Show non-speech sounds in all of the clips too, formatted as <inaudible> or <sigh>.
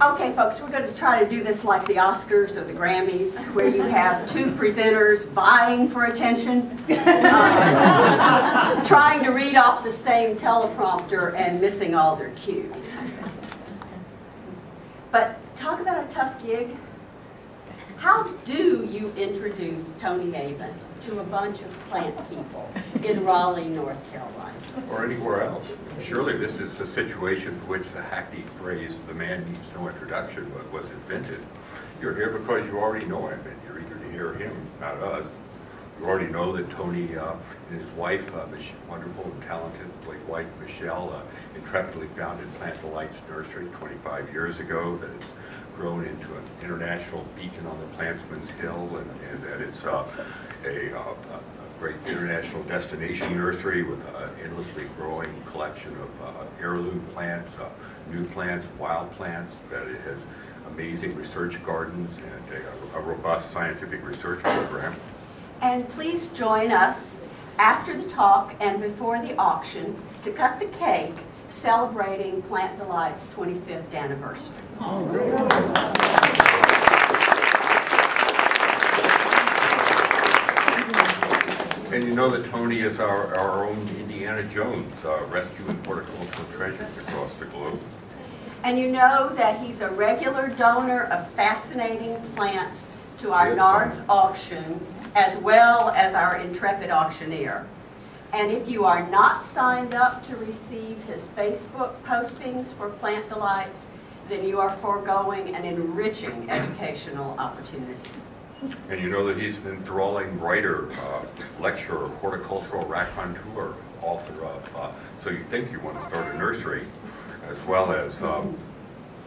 Okay, folks, we're going to try to do this like the Oscars or the Grammys, where you have two presenters vying for attention, uh, <laughs> trying to read off the same teleprompter and missing all their cues. But talk about a tough gig. How do you introduce Tony Avent to a bunch of plant people in Raleigh, North Carolina? Or anywhere else. Surely this is a situation for which the hackneyed phrase, the man needs no introduction, was invented. You're here because you already know him, and you're eager to hear him, not us. You already know that Tony uh, and his wife, uh, wonderful and talented late wife Michelle, uh, intrepidly founded Plant Delights Nursery 25 years ago, that it's grown into an international beacon on the Plantsman's Hill, and and that it's uh, a uh, a great international destination nursery with an endlessly growing collection of uh, heirloom plants, uh, new plants, wild plants, that it has amazing research gardens and a- a robust scientific research program. And please join us after the talk and before the auction to cut the cake celebrating Plant Delight's 25th anniversary. And you know that Tony is our, our own Indiana Jones, uh, rescuing horticultural treasures across the globe. And you know that he's a regular donor of fascinating plants to our Yes. NARGS auctions, as well as our intrepid auctioneer. And if you are not signed up to receive his Facebook postings for Plant Delights, then you are foregoing an enriching educational opportunity. And you know that he's an enthralling writer, uh, lecturer, horticultural raconteur, author of uh, So You Think You Want to Start a Nursery, as well as um,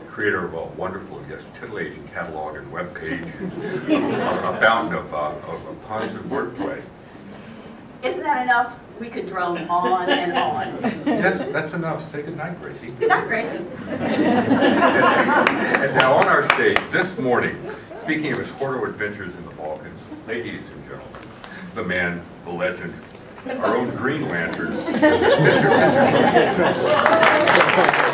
creator of a wonderful, yes, titillating catalog and webpage, a fountain of, uh, of of puns and wordplay. Isn't that enough? We could drone on and on. Yes, that's enough. Say goodnight, Gracie. Good night, Gracie. <laughs> And now on our stage this morning, speaking of his Horto adventures in the Balkans, ladies and gentlemen, the man, the legend, our own Green Lantern, <laughs>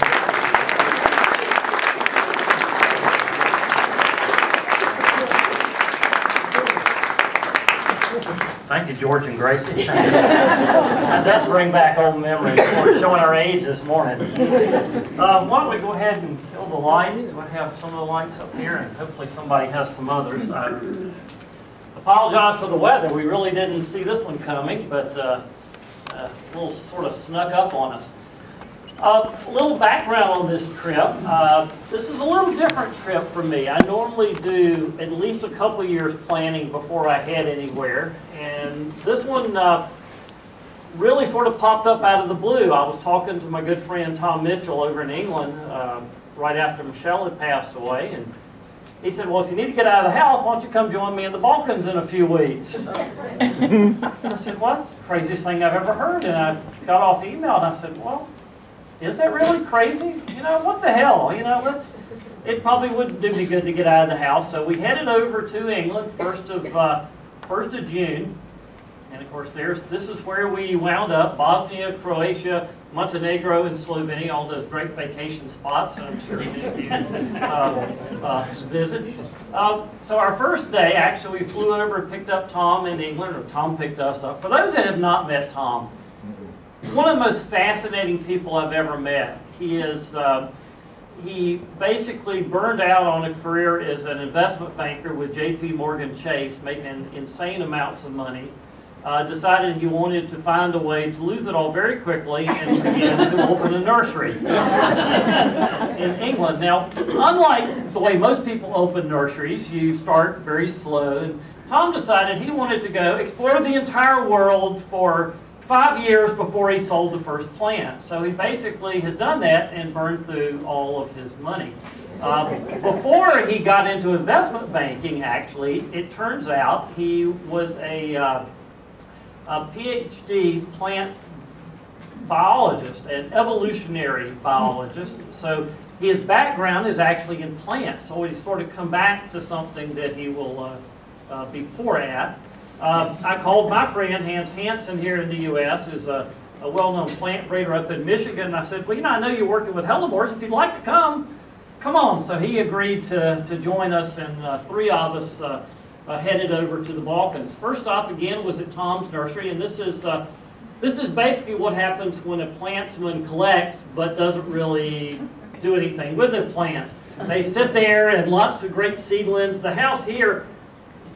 Thank you, George and Gracie. That does bring back old memories. Showing our age this morning. Uh, Why don't we go ahead and kill the lights? Do I have some of the lights up here? And hopefully somebody has some others. I apologize for the weather. We really didn't see this one coming, but uh, a little sort of snuck up on us. Uh, A little background on this trip. Uh, This is a little different trip for me. I normally do at least a couple years planning before I head anywhere. And this one uh, really sort of popped up out of the blue. I was talking to my good friend Tom Mitchell over in England uh, right after Michelle had passed away. And he said, well, if you need to get out of the house, why don't you come join me in the Balkans in a few weeks? <laughs> I said, well, that's the craziest thing I've ever heard. And I got off the email and I said, well, is that really crazy? You know, what the hell? You know, let's, it probably wouldn't do me good to get out of the house. So we headed over to England, first of, uh, first of June. And of course, there's, this is where we wound up, Bosnia, Croatia, Montenegro, and Slovenia, all those great vacation spots that I'm sure you uh, uh, visit. Uh, so our first day, actually, we flew over and picked up Tom in England, or Tom picked us up. For those that have not met Tom, one of the most fascinating people I've ever met. He is, uh, he basically burned out on a career as an investment banker with J.P. Morgan Chase, making insane amounts of money. Uh, decided he wanted to find a way to lose it all very quickly and began to open a nursery <laughs> in England. Now, unlike the way most people open nurseries, you start very slow. And Tom decided he wanted to go explore the entire world for five years before he sold the first plant. So he basically has done that and burned through all of his money. Uh, before he got into investment banking, actually, it turns out he was a, uh, a PhD plant biologist, an evolutionary biologist. So his background is actually in plants. So he's sort of come back to something that he will uh, uh, be poor at. Uh, I called my friend Hans Hansen here in the U.S., who's a, a well-known plant breeder up in Michigan, and I said, well, you know, I know you're working with hellebores. If you'd like to come, come come on. So he agreed to, to join us, and uh, three of us uh, uh, headed over to the Balkans. First stop again was at Tom's Nursery, and this is uh, this is basically what happens when a plantsman collects but doesn't really do anything with the plants. They sit there and lots of great seedlings. The house here,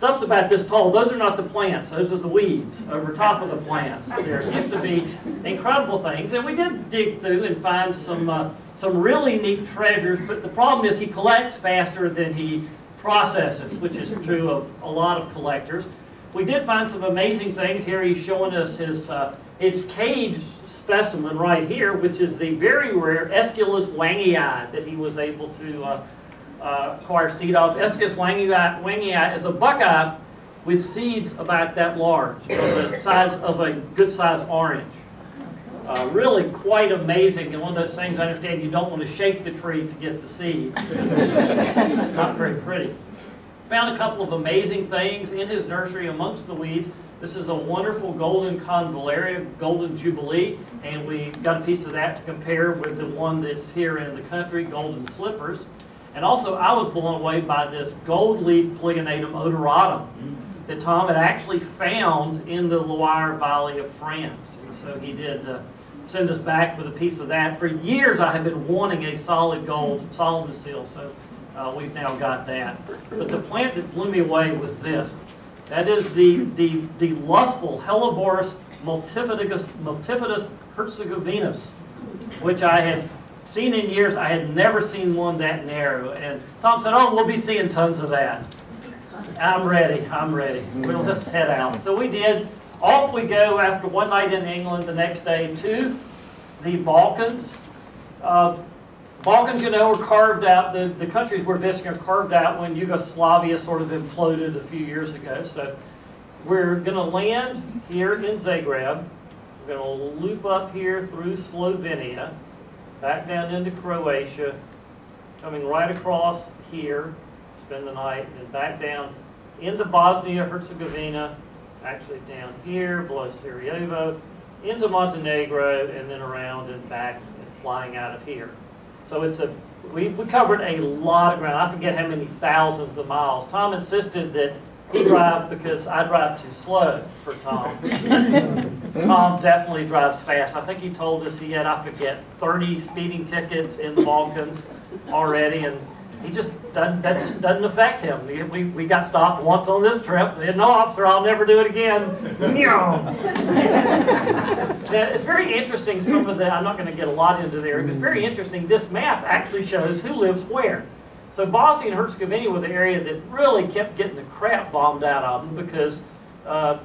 stuff's about this tall. Those are not the plants. Those are the weeds over top of the plants. <laughs> There used to be incredible things, and we did dig through and find some uh, some really neat treasures. But the problem is he collects faster than he processes, which is true of a lot of collectors. We did find some amazing things here. He's showing us his uh, his caged specimen right here, which is the very rare Aesculus wangii that he was able to uh, uh, acquire seed of. Aesculus wangii, wangii is a buckeye with seeds about that large, the size of a good-sized orange. Uh, really quite amazing, and one of those things I understand you don't want to shake the tree to get the seed. It's <laughs> not very pretty. Found a couple of amazing things in his nursery amongst the weeds. This is a wonderful golden convallaria, golden jubilee, and we got a piece of that to compare with the one that's here in the country, golden slippers. And also, I was blown away by this gold leaf polygonatum odoratum that Tom had actually found in the Loire Valley of France. And so he did uh, send us back with a piece of that. For years, I have been wanting a solid gold solid seal, so uh, we've now got that. But the plant that blew me away was this. That is the, the, the lustful Helleborus multifidus, multifidus hercegovinus, which I had seen in years. I had never seen one that narrow. And Tom said, oh, we'll be seeing tons of that. I'm ready. I'm ready. We'll just head out. So we did. Off we go after one night in England, the next day to the Balkans. Uh, Balkans, you know, were carved out, the, the countries we're visiting are carved out when Yugoslavia sort of imploded a few years ago. So we're going to land here in Zagreb. We're going to loop up here through Slovenia, back down into Croatia, coming right across here, spend the night, and back down into Bosnia-Herzegovina, actually down here, below Sarajevo, into Montenegro, and then around and back and flying out of here. So it's a, we, we covered a lot of ground. I forget how many thousands of miles. Tom insisted that drive because I drive too slow for Tom. <laughs> Tom definitely drives fast. I think he told us he had, I forget, 30 speeding tickets in the Balkans already, and he just doesn't, that just doesn't affect him. We, we, we got stopped once on this trip. And no, officer, I'll never do it again. <laughs> now, it's very interesting, some of the, I'm not going to get a lot into there, but it's very interesting. This map actually shows who lives where. So Bosnia and Herzegovina were the area that really kept getting the crap bombed out of them because uh,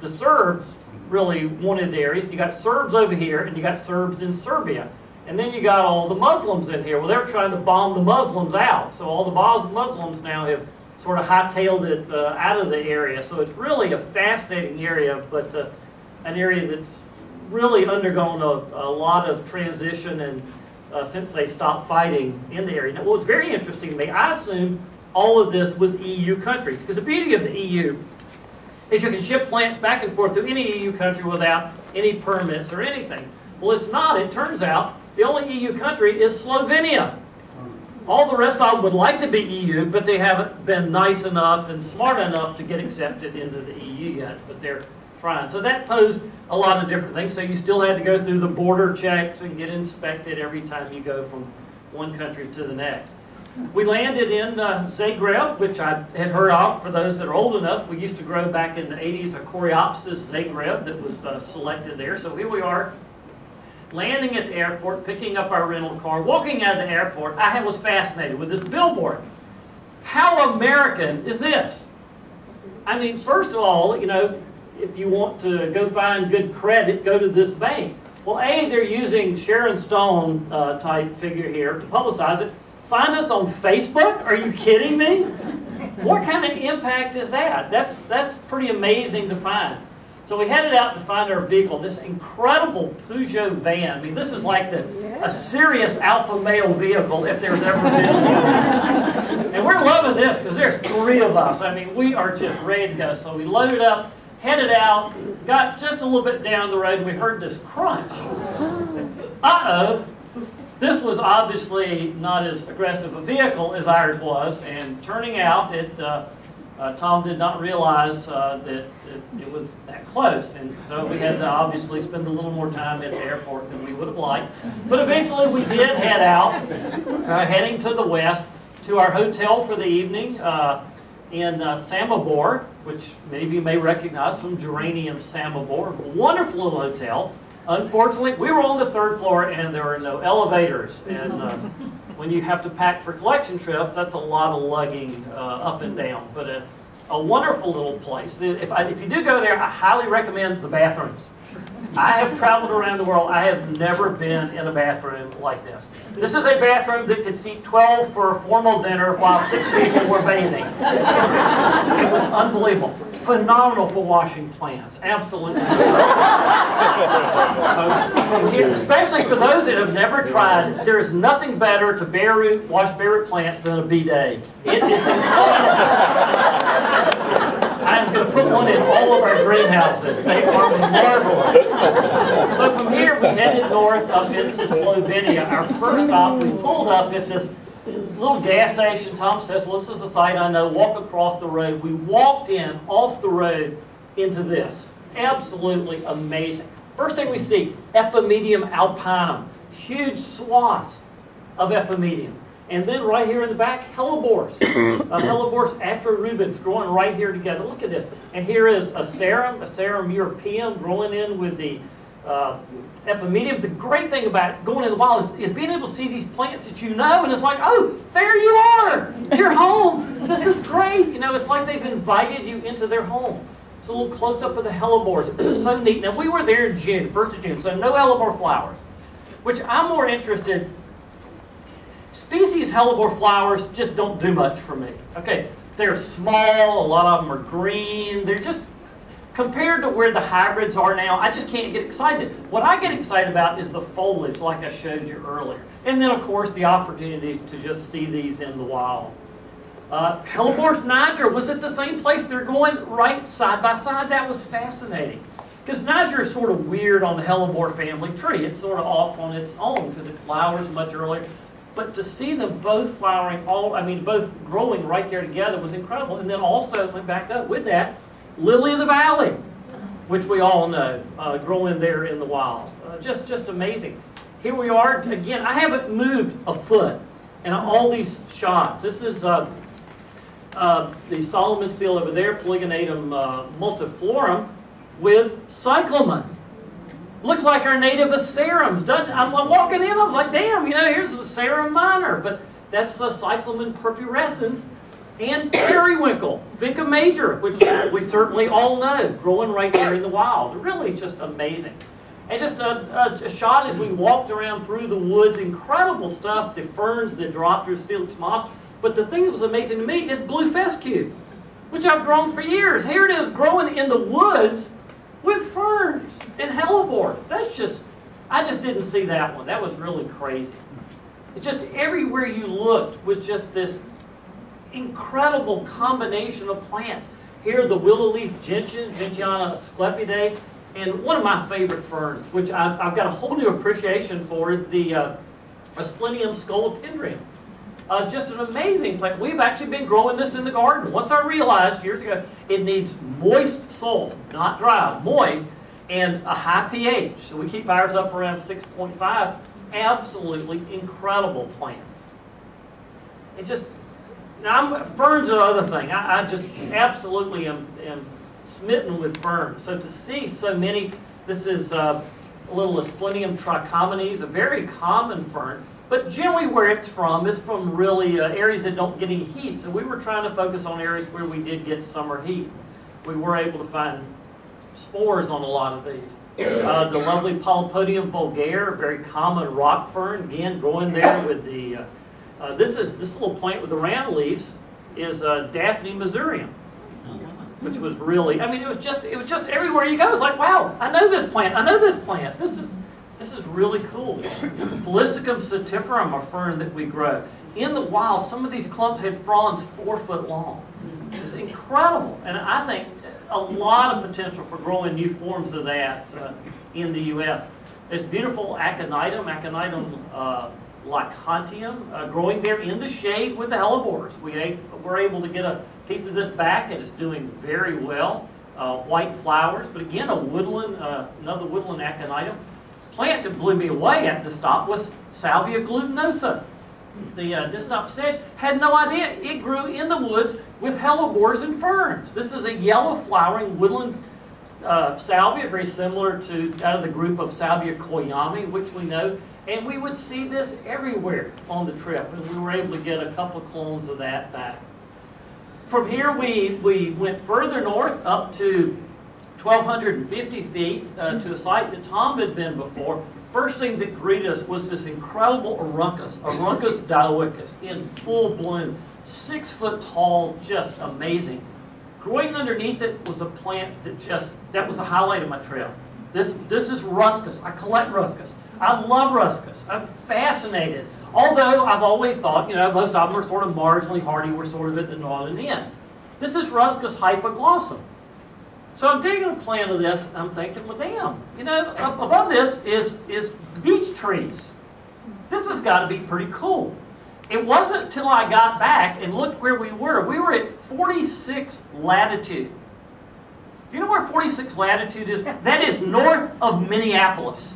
the Serbs really wanted the areas. You got Serbs over here, and you got Serbs in Serbia. And then you got all the Muslims in here. Well, they're trying to bomb the Muslims out. So all the Muslims now have sort of hightailed it uh, out of the area. So it's really a fascinating area, but uh, an area that's really undergone a, a lot of transition and uh, since they stopped fighting in the area. Now, what was very interesting to me, I assumed all of this was EU countries, because the beauty of the EU is you can ship plants back and forth to any EU country without any permits or anything. Well, it's not. It turns out the only EU country is Slovenia. All the rest of them would like to be EU, but they haven't been nice enough and smart enough to get accepted into the EU yet, but they're So that posed a lot of different things. So you still had to go through the border checks and get inspected every time you go from one country to the next. We landed in uh, Zagreb, which I had heard of for those that are old enough. We used to grow back in the 80s a Coreopsis Zagreb that was uh, selected there. So here we are landing at the airport, picking up our rental car, walking out of the airport, I was fascinated with this billboard. How American is this? I mean, first of all, you know, if you want to go find good credit, go to this bank. Well, A, they're using Sharon Stone uh, type figure here to publicize it. Find us on Facebook? Are you kidding me? What kind of impact is that? That's, that's pretty amazing to find. So we headed out to find our vehicle, this incredible Peugeot van. I mean, this is like the, a serious alpha male vehicle if there's ever been one. and we're loving this because there's three of us. I mean, we are just ready to go. So we loaded up, headed out, got just a little bit down the road, and we heard this crunch. Uh-oh, This was obviously not as aggressive a vehicle as ours was, and turning out, it, uh, uh, Tom did not realize uh, that it, it was that close, and so we had to obviously spend a little more time at the airport than we would have liked. But eventually, we did head out, uh, heading to the west to our hotel for the evening uh, in uh, Samobor, which many of you may recognize from Geranium Samobor. Wonderful little hotel. Unfortunately, we were on the third floor and there were no elevators. And uh, <laughs> when you have to pack for collection trips, that's a lot of lugging uh, up and down. But a, a wonderful little place. If, I, if you do go there, I highly recommend the bathrooms. I have traveled around the world. I have never been in a bathroom like this. This is a bathroom that could seat 12 for a formal dinner while six people were bathing. It was unbelievable. Phenomenal for washing plants. Absolutely. So from here, especially for those that have never tried, there is nothing better to bare root, wash bare root plants than a bidet. It is put one in all of our greenhouses. They are marvelous. So from here, we headed north up into Slovenia. Our first stop, we pulled up at this little gas station. Tom says, well, this is a site I know. Walk across the road. We walked in off the road into this. Absolutely amazing. First thing we see, Epimedium alpinum. Huge swaths of epimedium. And then right here in the back, hellebores. <coughs> uh, Helleborus atrorubens growing right here together. Look at this. And here is Asarum, a serum europeum growing in with the uh, epimedium. The great thing about going in the wild is, is being able to see these plants that you know, and it's like, oh, there you are. You're home. This is great. You know, it's like they've invited you into their home. It's a little close up of the hellebores. It was so neat. Now, we were there in June, 1st of June, so no hellebore flowers, which I'm more interested Species hellebore flowers just don't do much for me. Okay, they're small, a lot of them are green, they're just, compared to where the hybrids are now, I just can't get excited. What I get excited about is the foliage, like I showed you earlier. And then, of course, the opportunity to just see these in the wild. Uh, Helleborus niger was at the same place. They're going right side by side. That was fascinating. Because niger is sort of weird on the hellebore family tree. It's sort of off on its own because it flowers much earlier. But to see them both flowering, all I mean, both growing right there together was incredible. And then also, went back up with that, lily of the valley, which we all know, uh, growing there in the wild. Uh, just, just amazing. Here we are again. I haven't moved a foot in all these shots. This is uh, uh, the Solomon seal over there, Polygonatum uh, multiflorum, with cyclamen. Looks like our native asarums. I'm, I'm walking in, I was like, damn, you know, here's a Asarum minor. But that's the cyclamen purpurascens. And periwinkle, Vinca major, which we certainly all know, growing right there in the wild. Really just amazing. And just a, a, a shot as we walked around through the woods, incredible stuff, the ferns, the Dryopteris filix-mas. But the thing that was amazing to me is blue fescue, which I've grown for years. Here it is growing in the woods with ferns and hellebores. That's just, I just didn't see that one. That was really crazy. It just everywhere you looked was just this incredible combination of plants. Here, the willow leaf gentian, Gentiana asclepiadea, and one of my favorite ferns, which I've, I've got a whole new appreciation for, is the uh, Asplenium scolopendrium. Uh, just an amazing plant. We've actually been growing this in the garden. Once I realized years ago, it needs moist soils, not dry, moist, and a high pH. So we keep ours up around 6.5. Absolutely incredible plant. It just, now I'm, ferns are the other thing. I, I just absolutely am, am smitten with ferns. So to see so many, this is uh, a little Asplenium trichomanes, a very common fern. But generally where it's from is from really uh, areas that don't get any heat. So we were trying to focus on areas where we did get summer heat. We were able to find spores on a lot of these. Uh, the lovely Polypodium vulgare, very common rock fern, again growing there with the, uh, uh, this is this little plant with the round leaves is uh, Daphne mezereum, which was really, I mean, it was just it was just everywhere you go. It's like, wow, I know this plant, I know this plant. This is this is really cool. Polystichum setiferum, a fern that we grow. In the wild, some of these clumps had fronds four foot long. It's incredible. And I think a lot of potential for growing new forms of that uh, in the U.S. There's beautiful aconitum, aconitum uh, lycoctonum uh, growing there in the shade with the hellebores. We were able to get a piece of this back and it's doing very well. Uh, white flowers, but again, a woodland, uh, another woodland aconitum. Plant that blew me away at the stop was Salvia glutinosa. The uh, distant sedge had no idea it grew in the woods with hellebores and ferns. This is a yellow flowering woodland uh, salvia, very similar to out of the group of Salvia koyamae, which we know. And we would see this everywhere on the trip, and we were able to get a couple of clones of that back. From here, we, we went further north up to 1,250 feet uh, to a site that Tom had been before. First thing that greeted us was this incredible Aruncus, Aruncus dioicus, in full bloom, six foot tall, just amazing. Growing underneath it was a plant that just, that was a highlight of my trail. This, this is Ruscus. I collect Ruscus. I love Ruscus. I'm fascinated. Although I've always thought, you know, most of them are sort of marginally hardy, we're sort of at the northern end. This is Ruscus hypoglossum. So I'm digging a plant of this, and I'm thinking, well, damn, you know, up above this is, is beech trees. This has got to be pretty cool. It wasn't until I got back and looked where we were. We were at 46 latitude. Do you know where 46 latitude is? <laughs> That is north of Minneapolis.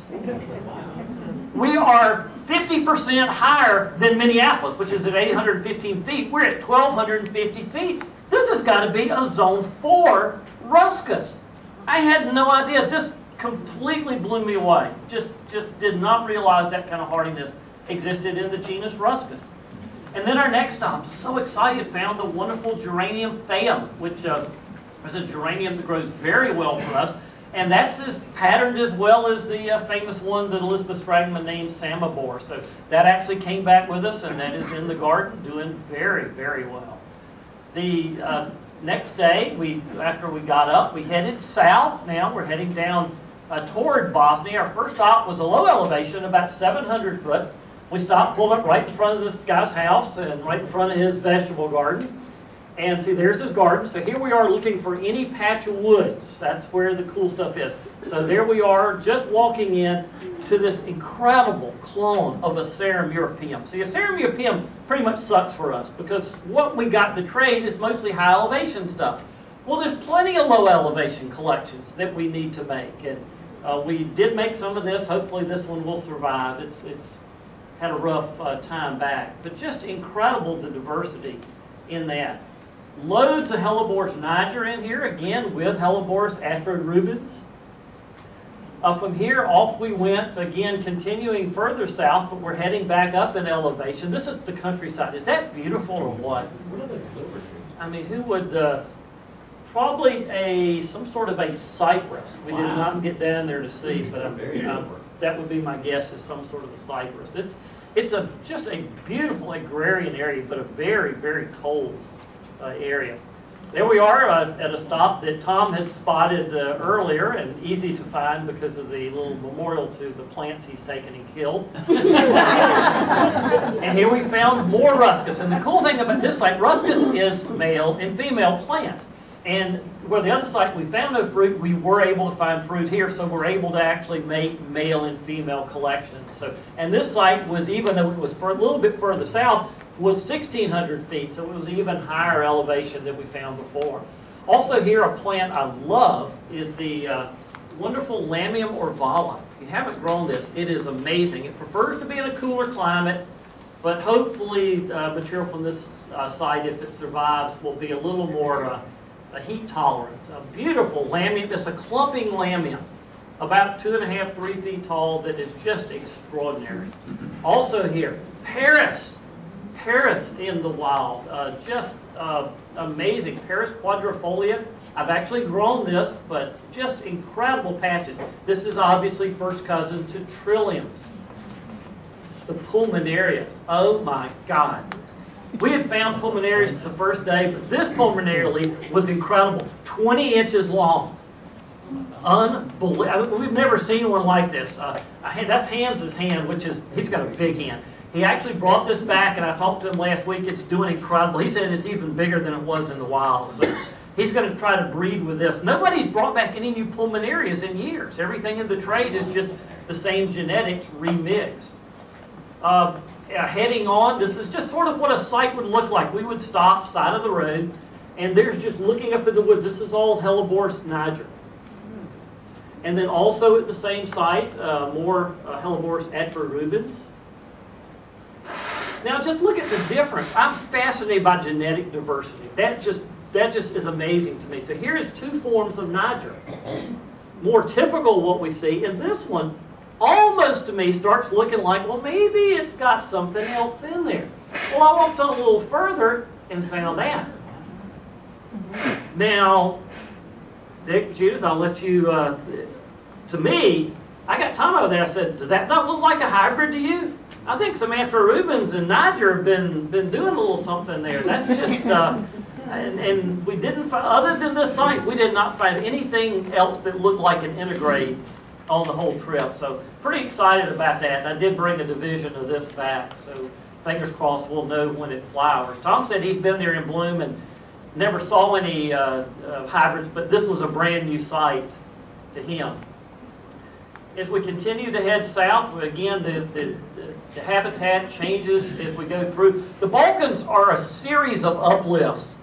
We are 50% higher than Minneapolis, which is at 815 feet. We're at 1,250 feet. This has got to be a zone 4 Ruscus. I had no idea. This completely blew me away. Just, just did not realize that kind of hardiness existed in the genus Ruscus. And then our next stop, so excited, found the wonderful geranium phaeum, which uh, is a geranium that grows very well for us. And that's as patterned as well as the uh, famous one that Elizabeth Strangman named Samobor. So that actually came back with us, and that is in the garden, doing very, very well. The uh, next day, we after we got up, we headed south. Now we're heading down uh, toward Bosnia. Our first stop was a low elevation, about 700 foot. We stopped, pulled up right in front of this guy's house and right in front of his vegetable garden. And see, there's his garden. So here we are looking for any patch of woods. That's where the cool stuff is. So there we are, just walking in to this incredible clone of Asarum europaeum. See, Asarum europaeum pretty much sucks for us because what we got to trade is mostly high elevation stuff. Well, there's plenty of low elevation collections that we need to make. And uh, we did make some of this. Hopefully this one will survive. It's, it's had a rough uh, time back. But just incredible the diversity in that. Loads of Helleborus niger in here, again with Helleborus atrorubens. Uh, from here, off we went, again continuing further south, but we're heading back up in elevation. This is the countryside. Is that beautiful or what? What are those silver trees? I mean, who would, uh, probably a, some sort of a cypress. We did not get down there to see, but Very um, silver. that would be my guess, is some sort of a cypress. It's, it's a, just a beautiful agrarian area, but a very, very cold uh, area. There we are uh, at a stop that Tom had spotted uh, earlier and easy to find because of the little memorial to the plants he's taken and killed. <laughs> and here we found more ruscus. And the cool thing about this site, ruscus is male and female plants. And where the other site we found no fruit, we were able to find fruit here, so we're able to actually make male and female collections. So, and this site was, even though it was for a little bit further south, was 1,600 feet, so it was even higher elevation than we found before. Also here, a plant I love is the uh, wonderful Lamium orvala. If you haven't grown this, it is amazing. It prefers to be in a cooler climate, but hopefully uh, material from this uh, site, if it survives, will be a little more uh, heat tolerant. A beautiful lamium, it's a clumping lamium, about two and a half, three feet tall, that is just extraordinary. Also here, Paris. Paris in the wild, uh, just uh, amazing. Paris quadrifolia. I've actually grown this, but just incredible patches. This is obviously first cousin to trilliums. The pulmonarias. Oh my God. We had found pulmonarias the first day, but this pulmonary was incredible. 20 inches long. Unbelievable. We've never seen one like this. Uh, that's Hans's hand, which is, he's got a big hand. He actually brought this back, and I talked to him last week. It's doing incredible. He said it's even bigger than it was in the wild. So he's going to try to breed with this. Nobody's brought back any new pulmonarias in years. Everything in the trade is just the same genetics remixed. Uh, uh, heading on, this is just sort of what a site would look like. We would stop side of the road, and there's just looking up in the woods. This is all Helleborus niger. And then also at the same site, uh, more uh, Helleborus atrorubens. Now just look at the difference. I'm fascinated by genetic diversity. That just that just is amazing to me. So here is two forms of niger. More typical what we see, and this one almost to me starts looking like, well, maybe it's got something else in there. Well, I walked on a little further and found that. Now, Dick, Judith, I'll let you, uh, to me, I got Tom over there, I said, does that not look like a hybrid to you? I think Samantha Rubens and Niger have been, been doing a little something there. That's just, uh, and, and we didn't, find, other than this site, we did not find anything else that looked like an integrate on the whole trip. So pretty excited about that. And I did bring a division of this back. So fingers crossed we'll know when it flowers. Tom said he's been there in bloom and never saw any uh, uh, hybrids, but this was a brand new site to him. As we continue to head south, again, the, the, the habitat changes as we go through. The Balkans are a series of uplifts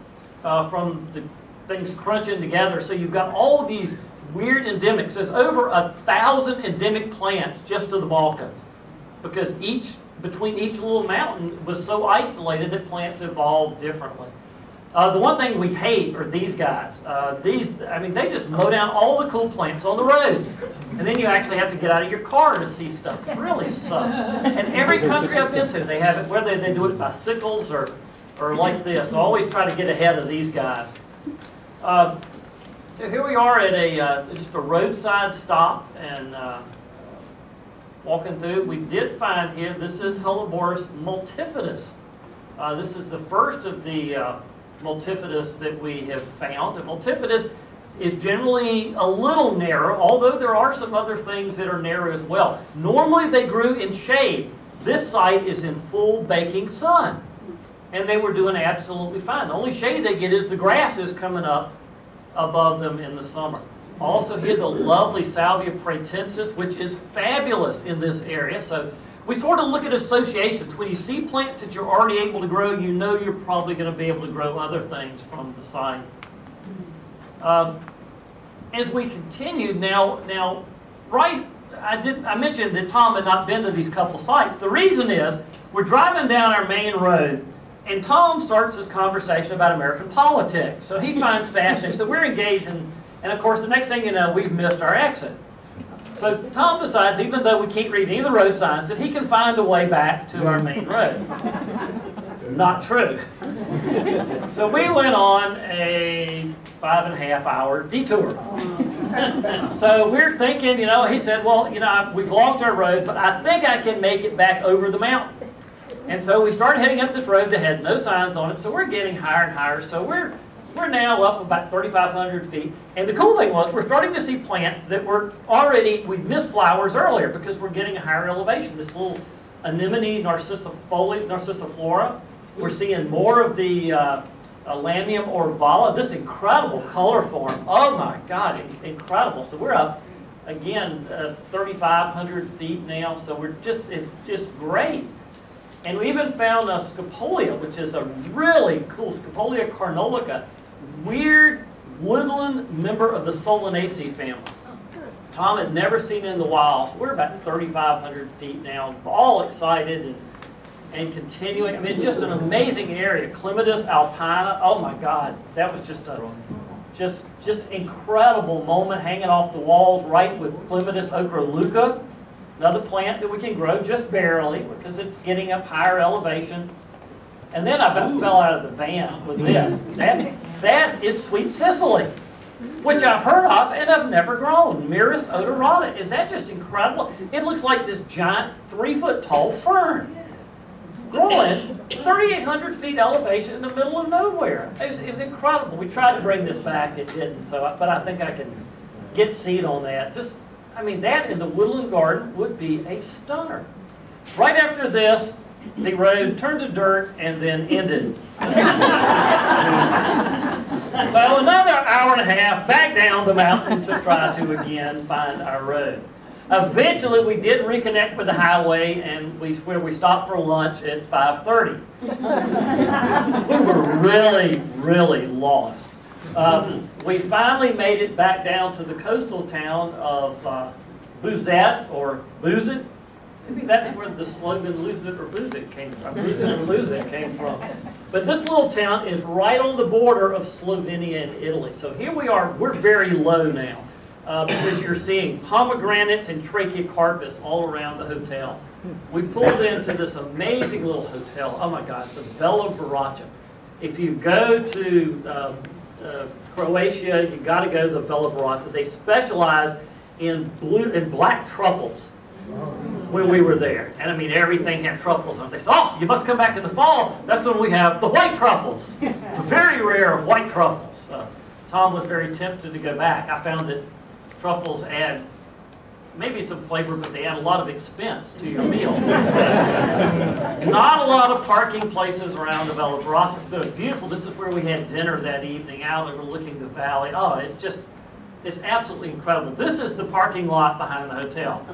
uh, from the things crunching together. So you've got all these weird endemics. There's over a thousand endemic plants just to the Balkans because each between each little mountain was so isolated that plants evolved differently. Uh, the one thing we hate are these guys. Uh, these, I mean, they just mow down all the cool plants on the roads. And then you actually have to get out of your car to see stuff. It really sucks. And every country I've been to, they have it, whether they do it by sickles or, or like this. I always try to get ahead of these guys. Uh, so here we are at a uh, just a roadside stop and uh, walking through. We did find here, this is Helleborus multifidus. Uh, this is the first of the multifidus that we have found. And multifidus is generally a little narrow, although there are some other things that are narrow as well. Normally they grew in shade. This site is in full baking sun. And they were doing absolutely fine. The only shade they get is the grasses coming up above them in the summer. Also here the lovely Salvia pratensis, which is fabulous in this area. So we sort of look at associations. When you see plants that you're already able to grow, you know you're probably going to be able to grow other things from the site. Um, as we continue now, now, right, I did I mentioned that Tom had not been to these couple sites. The reason is we're driving down our main road, and Tom starts this conversation about American politics. So he finds fascinating. So we're engaged, in, and of course, the next thing you know, we've missed our exit. So Tom decides, even though we can't read any of the road signs, that he can find a way back to our main road. Not true. So we went on a five and a half hour detour. so we're thinking, you know, he said, well, you know, we've lost our road, but I think I can make it back over the mountain. And so we started heading up this road that had no signs on it, so we're getting higher and higher. So we're we're now up about 3,500 feet. And the cool thing was we're starting to see plants that were already, we missed flowers earlier because we're getting a higher elevation. This little anemone narcissiflora, narcissiflora. We're seeing more of the uh, Lamium orvala, this incredible color form. Oh my God, incredible. So we're up, again, uh, 3,500 feet now. So we're just, it's just great. And we even found a scopolia, which is a really cool Scopolia carniolica weird woodland member of the Solanaceae family. Tom had never seen it in the wild. So we're about 3,500 feet now, all excited and, and continuing. I mean, it's just an amazing area. Clematis alpina. Oh my God, that was just a just just incredible moment hanging off the walls right with Clematis ochroleuca, another plant that we can grow just barely because it's getting up higher elevation. And then I about fell out of the van with this. That, that is sweet Cicely, which I've heard of and I've never grown. Myrrhis odorata. Is that just incredible? It looks like this giant three foot tall fern growing 3,800 feet elevation in the middle of nowhere. It was, it was, incredible. We tried to bring this back, it didn't. So, I, but I think I can get seed on that. Just, I mean, that in the woodland garden would be a stunner. Right after this, the road turned to dirt and then ended. so another hour and a half back down the mountain to try to again find our road. Eventually, we did reconnect with the highway, and we where we stopped for lunch at 5:30. we were really, really lost. Um, we finally made it back down to the coastal town of uh, or Buzet. Maybe that's where the slogan "Lose it or Booze It" came from. Lose it or lose it came from. But this little town is right on the border of Slovenia and Italy. So here we are. We're very low now uh, because you're seeing pomegranates and trachycarpus all around the hotel. We pulled into this amazing little hotel. Oh my gosh, the Bella Varacha. If you go to um, uh, Croatia, you got to go to the Bella Varacha. They specialize in blue and black truffles when we were there. And I mean, everything had truffles on it. They said, oh, you must come back in the fall. That's when we have the white truffles. <laughs> very rare white truffles. Uh, Tom was very tempted to go back. I found that truffles add maybe some flavor, but they add a lot of expense to your meal. <laughs> Not a lot of parking places around the Bella Varacha. It's beautiful. This is where we had dinner that evening out overlooking the valley. Oh, it's just it's absolutely incredible. This is the parking lot behind the hotel.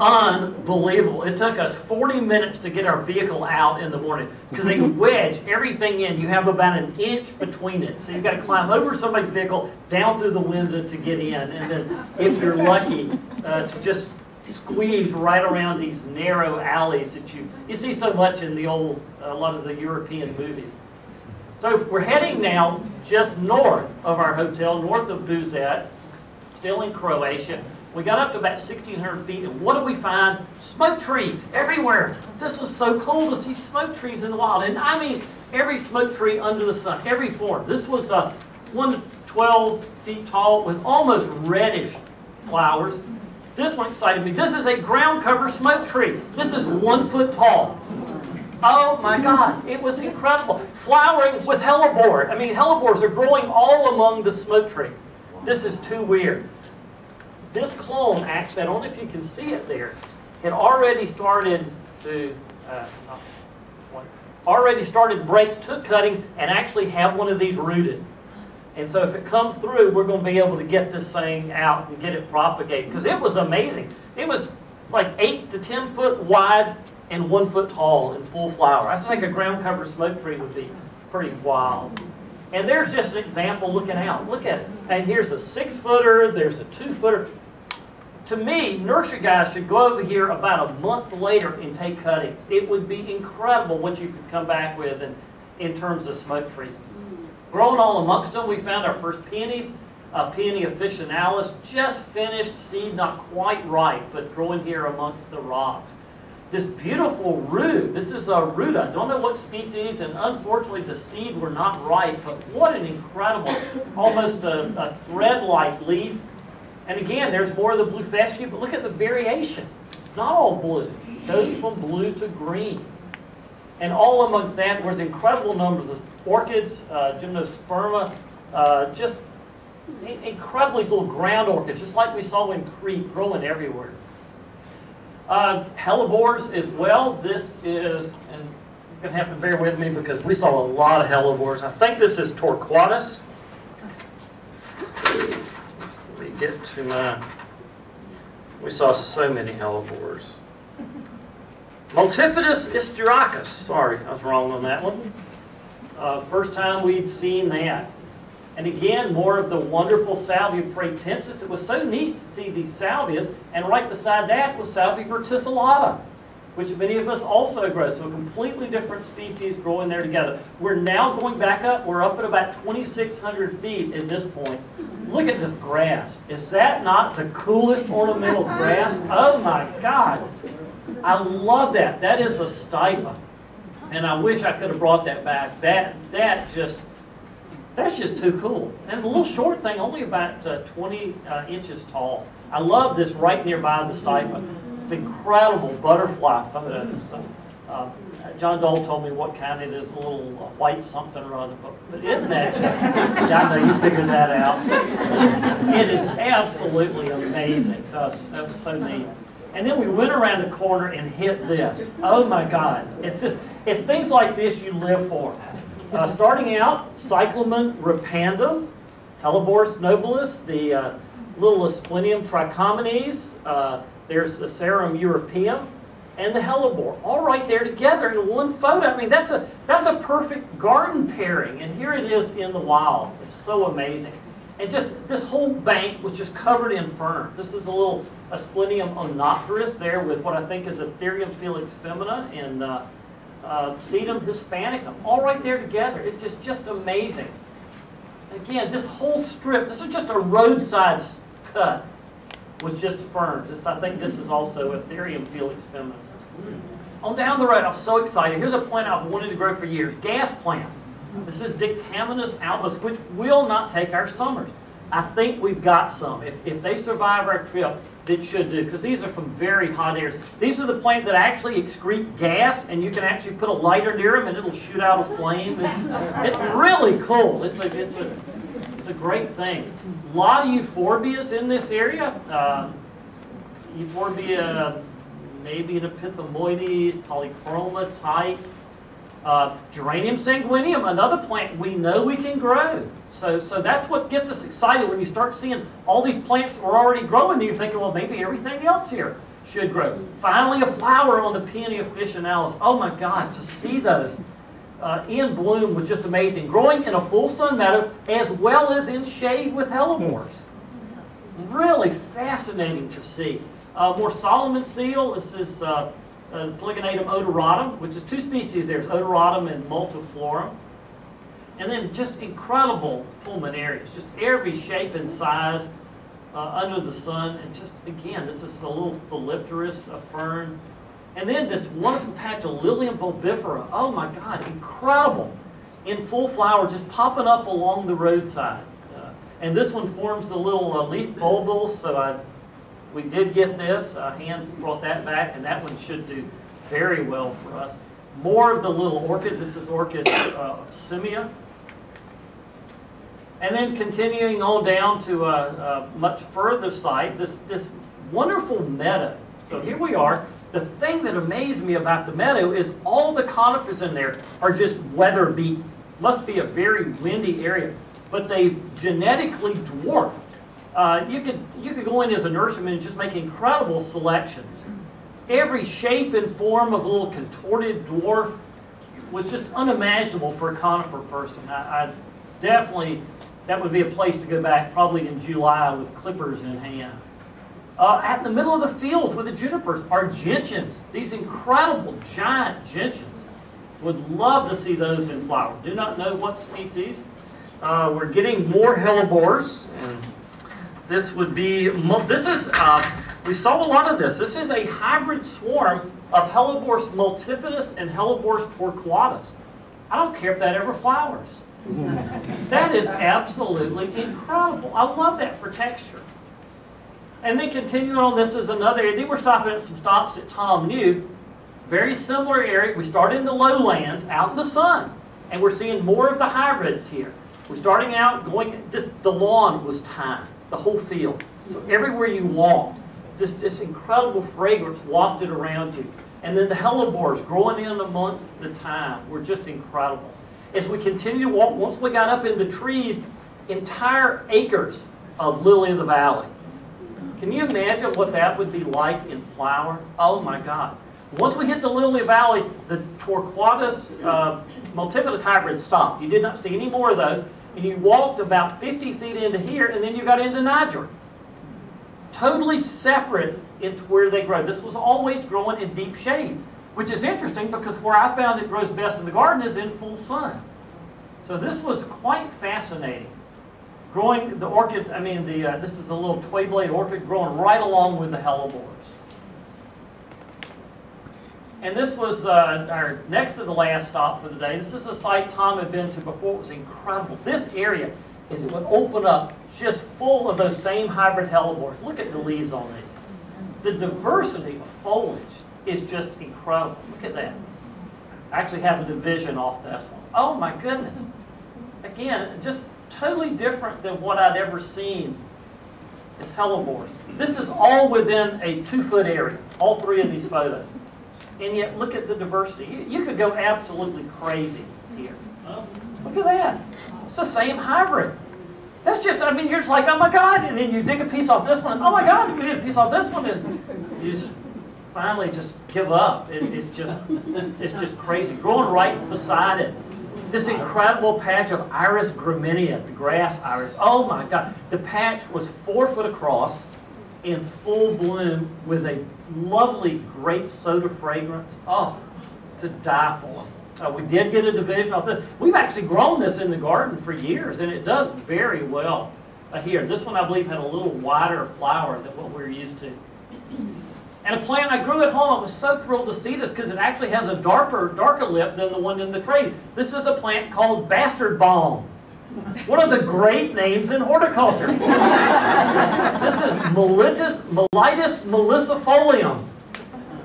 Unbelievable. It took us 40 minutes to get our vehicle out in the morning because they <laughs> wedge everything in. You have about an inch between it. So you've got to climb over somebody's vehicle, down through the window to get in. And then if you're lucky, uh, to just squeeze right around these narrow alleys that you, you see so much in the old, a lot of the European movies. So we're heading now just north of our hotel, north of Buzet, still in Croatia. We got up to about 1,600 feet, and what do we find? Smoke trees everywhere. This was so cool to see smoke trees in the wild. And I mean, every smoke tree under the sun, every form. This was uh, one 12 feet tall with almost reddish flowers. This one excited me. This is a ground cover smoke tree. This is one foot tall. Oh my God, it was incredible. Flowering with hellebore. I mean, hellebores are growing all among the smoke tree. This is too weird. This clone, actually, I don't know if you can see it there, had already started to, uh, already started break, took cuttings and actually have one of these rooted. And so if it comes through, we're going to be able to get this thing out and get it propagated. Because it was amazing. It was like 8 to 10 foot wide and one foot tall in full flower. I think a ground cover smoke tree would be pretty wild. And there's just an example looking out. Look at it. And here's a six footer, there's a two footer. To me, nursery guys should go over here about a month later and take cuttings. It would be incredible what you could come back with in, in terms of smoke trees. Growing all amongst them, we found our first peonies. Uh, Paeonia officinalis, just finished, seed not quite ripe, but growing here amongst the rocks this beautiful root. This is a root. I don't know what species, and unfortunately the seed were not ripe, but what an incredible, almost a, a thread-like leaf. And again, there's more of the blue fescue, but look at the variation. It's not all blue. It goes from blue to green. And all amongst that was incredible numbers of orchids, uh, gymnosperma, uh, just incredibly little ground orchids, just like we saw in Crete, growing everywhere. Uh, hellebores as well. This is, and you're going to have to bear with me because we saw a lot of hellebores. I think this is Torquatus. Let me get to my, we saw so many hellebores. Multifidus styracosus. Sorry, I was wrong on that one. Uh, first time we'd seen that. And again, more of the wonderful Salvia pratensis. It was so neat to see these salvias, and right beside that was Salvia verticillata, which many of us also grow. So a completely different species growing there together. We're now going back up. We're up at about 2,600 feet at this point. Look at this grass. Is that not the coolest ornamental grass? Oh my God. I love that. That is a stipa. And I wish I could have brought that back. That, that just that's just too cool. And the little short thing, only about uh, 20 uh, inches tall. I love this right nearby the stipa. It's incredible butterfly photos. Uh, John Dole told me what kind it is, a little uh, white something or other. But, but isn't that just, yeah, I know you figured that out. it is absolutely amazing. So that was so neat. And then we went around the corner and hit this. Oh my God. It's just, it's things like this you live for. Uh, starting out, Cyclamen repandum, Hellebores nobilis, the, uh, little Asplenium trichomanes, uh, there's the Cerum europaeum, and the hellebore, all right there together in one photo. I mean, that's a, that's a perfect garden pairing, and here it is in the wild. It's so amazing. And just this whole bank was just covered in ferns. This is a little Asplenium onopteris there with what I think is Ethereum felix femina and uh, uh, Sedum hispanicum, all right there together. It's just, just amazing. Again, this whole strip, this is just a roadside cut with just ferns. This, I think this is also Athyrium filix-femina. On down the road, I'm so excited. Here's a plant I've wanted to grow for years, gas plant. This is Dictamnus albus, which will not take our summers. I think we've got some. If, if they survive our trip, that should do, because these are from very hot areas. These are the plants that actually excrete gas, and you can actually put a lighter near them, and it'll shoot out a flame. It's, it's really cool. It's a, it's a, it's a great thing. A lot of euphorbias in this area. Uh, euphorbia, maybe an epithymoides, polychroma type. Uh, Geranium sanguineum, another plant we know we can grow. So, so that's what gets us excited when you start seeing all these plants are already growing. And you're thinking, well, maybe everything else here should grow. Finally, a flower on the Paeonia officinalis. Oh my God, to see those uh, in bloom was just amazing. Growing in a full sun meadow as well as in shade with hellebores. Really fascinating to see. Uh, more Solomon seal. This is uh, uh, Polygonatum odoratum, which is two species. There's odoratum and multiflorum. And then just incredible pulmonarias, just every shape and size uh, under the sun. And just, again, this is a little philipterus, a fern. And then this wonderful patch of Lilium bulbifera. Oh my God, incredible. In full flower, just popping up along the roadside. Uh, and this one forms the little uh, leaf bulbils, so I we did get this. Uh, Hans brought that back, and that one should do very well for us. More of the little orchids. This is Orchis uh, simia. And then continuing on down to a, a much further site, this, this wonderful meadow. So here we are. The thing that amazed me about the meadow is all the conifers in there are just weather beaten. Must be a very windy area. But they've genetically dwarfed uh, you could you could go in as a nurseryman and just make incredible selections. Every shape and form of a little contorted dwarf was just unimaginable for a conifer person. I, I definitely that would be a place to go back probably in July with clippers in hand. Uh, out in the middle of the fields with the junipers are gentians. These incredible giant gentians. Would love to see those in flower. Do not know what species. Uh, we're getting more hellebores this would be, this is, uh, we saw a lot of this. This is a hybrid swarm of Helleborus multifidus and Helleborus torquatus. I don't care if that ever flowers. that is absolutely incredible. I love that for texture. And then continuing on, this is another area. Then we're stopping at some stops at Tom New. Very similar area. We started in the lowlands, out in the sun. And we're seeing more of the hybrids here. We're starting out going, just the lawn was thyme the whole field. So everywhere you walked, just this incredible fragrance wafted around you. And then the hellebores growing in amongst the thyme were just incredible. As we continued to walk, once we got up in the trees, entire acres of lily of the valley. Can you imagine what that would be like in flower? Oh my God. Once we hit the lily of the valley, the torquatus uh, multifidus hybrid stopped. You did not see any more of those you walked about 50 feet into here, and then you got into Niger. Totally separate into where they grow. This was always growing in deep shade, which is interesting because where I found it grows best in the garden is in full sun. So this was quite fascinating. Growing the orchids, I mean, the uh, this is a little tway blade orchid growing right along with the hellebores. And this was uh, our next to the last stop for the day. This is a site Tom had been to before. It was incredible. This area is it would open up just full of those same hybrid hellebores. Look at the leaves on these. The diversity of foliage is just incredible. Look at that. I actually have a division off this one. Oh my goodness. Again, just totally different than what I'd ever seen as hellebores. This is all within a two-foot area, all three of these photos. And yet, look at the diversity. You, you could go absolutely crazy here. Look at that. It's the same hybrid. That's just, I mean, you're just like, oh my God, and then you dig a piece off this one, oh my God, we did a piece off this one, and you just finally just give up. It, it's just, it's just crazy. Growing right beside it, this incredible patch of Iris graminea, the grass iris. Oh my God, the patch was four foot across, in full bloom, with a lovely grape soda fragrance. Oh, to die for. Uh, we did get a division off this. We've actually grown this in the garden for years, and it does very well uh, here. This one, I believe, had a little wider flower than what we're used to. And a plant I grew at home, I was so thrilled to see this because it actually has a darker, darker lip than the one in the trade. This is a plant called bastard balm. One of the great names in horticulture. this is Melittis, Melittis melissophyllum.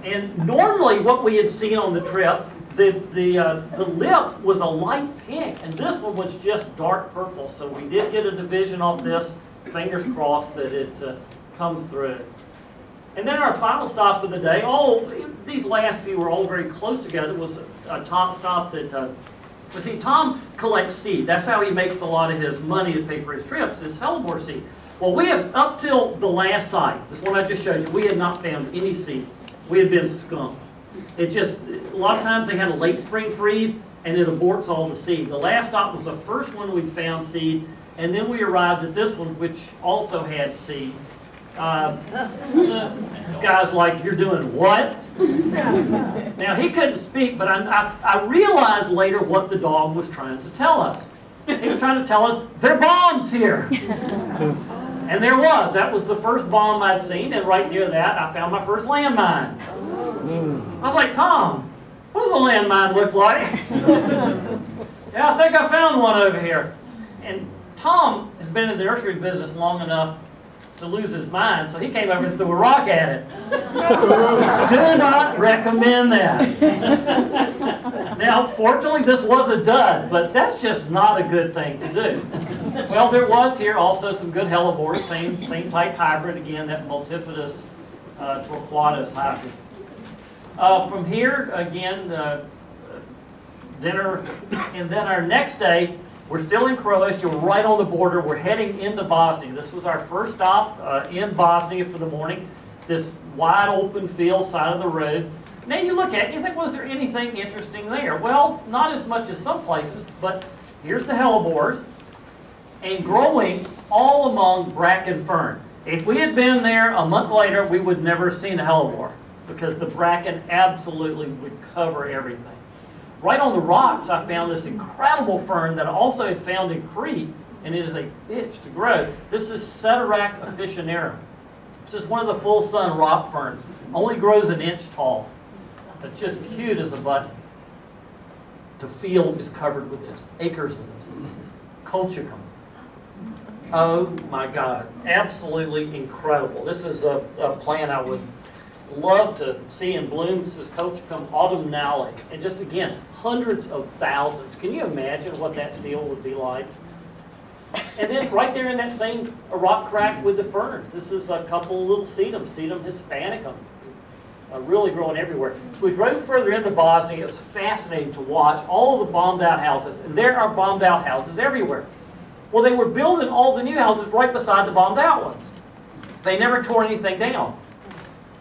And normally what we had seen on the trip, the, the, uh, the lip was a light pink, and this one was just dark purple. So we did get a division off this. Fingers crossed that it uh, comes through. And then our final stop of the day, all these last few were all very close together, was a top stop that, uh, well, see, Tom collects seed. That's how he makes a lot of his money to pay for his trips, is hellebore seed. Well, we have, up till the last site, this one I just showed you, we had not found any seed. We had been skunked. It just, a lot of times they had a late spring freeze, and it aborts all the seed. The last stop was the first one we found seed, and then we arrived at this one, which also had seed. Uh, <laughs> this guy's like, you're doing what? <laughs> now, he couldn't speak, but I, I, I, realized later what the dog was trying to tell us. He was trying to tell us, there are bombs here. <laughs> and there was. That was the first bomb I'd seen, and right near that, I found my first landmine. Oh. I was like, Tom, what does a landmine look like? <laughs> yeah, I think I found one over here. And Tom has been in the nursery business long enough to lose his mind, so he came over and threw a rock at it. <laughs> Do not recommend that. <laughs> now, fortunately, this was a dud, but that's just not a good thing to do. well, there was here also some good hellebores, same, same type hybrid, again, that multifidus uh, torquatus hybrid. Uh, from here, again, uh, dinner, and then our next day, we're still in Croatia, we're right on the border, we're heading into Bosnia. This was our first stop uh, in Bosnia for the morning. This wide open field, side of the road. Now you look at it and you think, was there anything interesting there? Well, not as much as some places, but here's the hellebores, and growing all among bracken fern. If we had been there a month later, we would never have seen a hellebore because the bracken absolutely would cover everything. Right on the rocks, I found this incredible fern that I also had found in Crete, and it is a bitch to grow. This is Ceterach officinarum. This is one of the full sun rock ferns. Only grows an inch tall. It's just cute as a button. The field is covered with this, acres of this. Colchicum. Oh my God, absolutely incredible. This is a, a plant I would love to see in bloom. This is come autumnale. And just again, hundreds of thousands. Can you imagine what that field would be like? And then right there in that same rock crack with the ferns, this is a couple little sedum, sedum hispanicum, uh, really growing everywhere. So we drove further into Bosnia. It was fascinating to watch all the bombed out houses. And there are bombed out houses everywhere. Well, they were building all the new houses right beside the bombed out ones. They never tore anything down.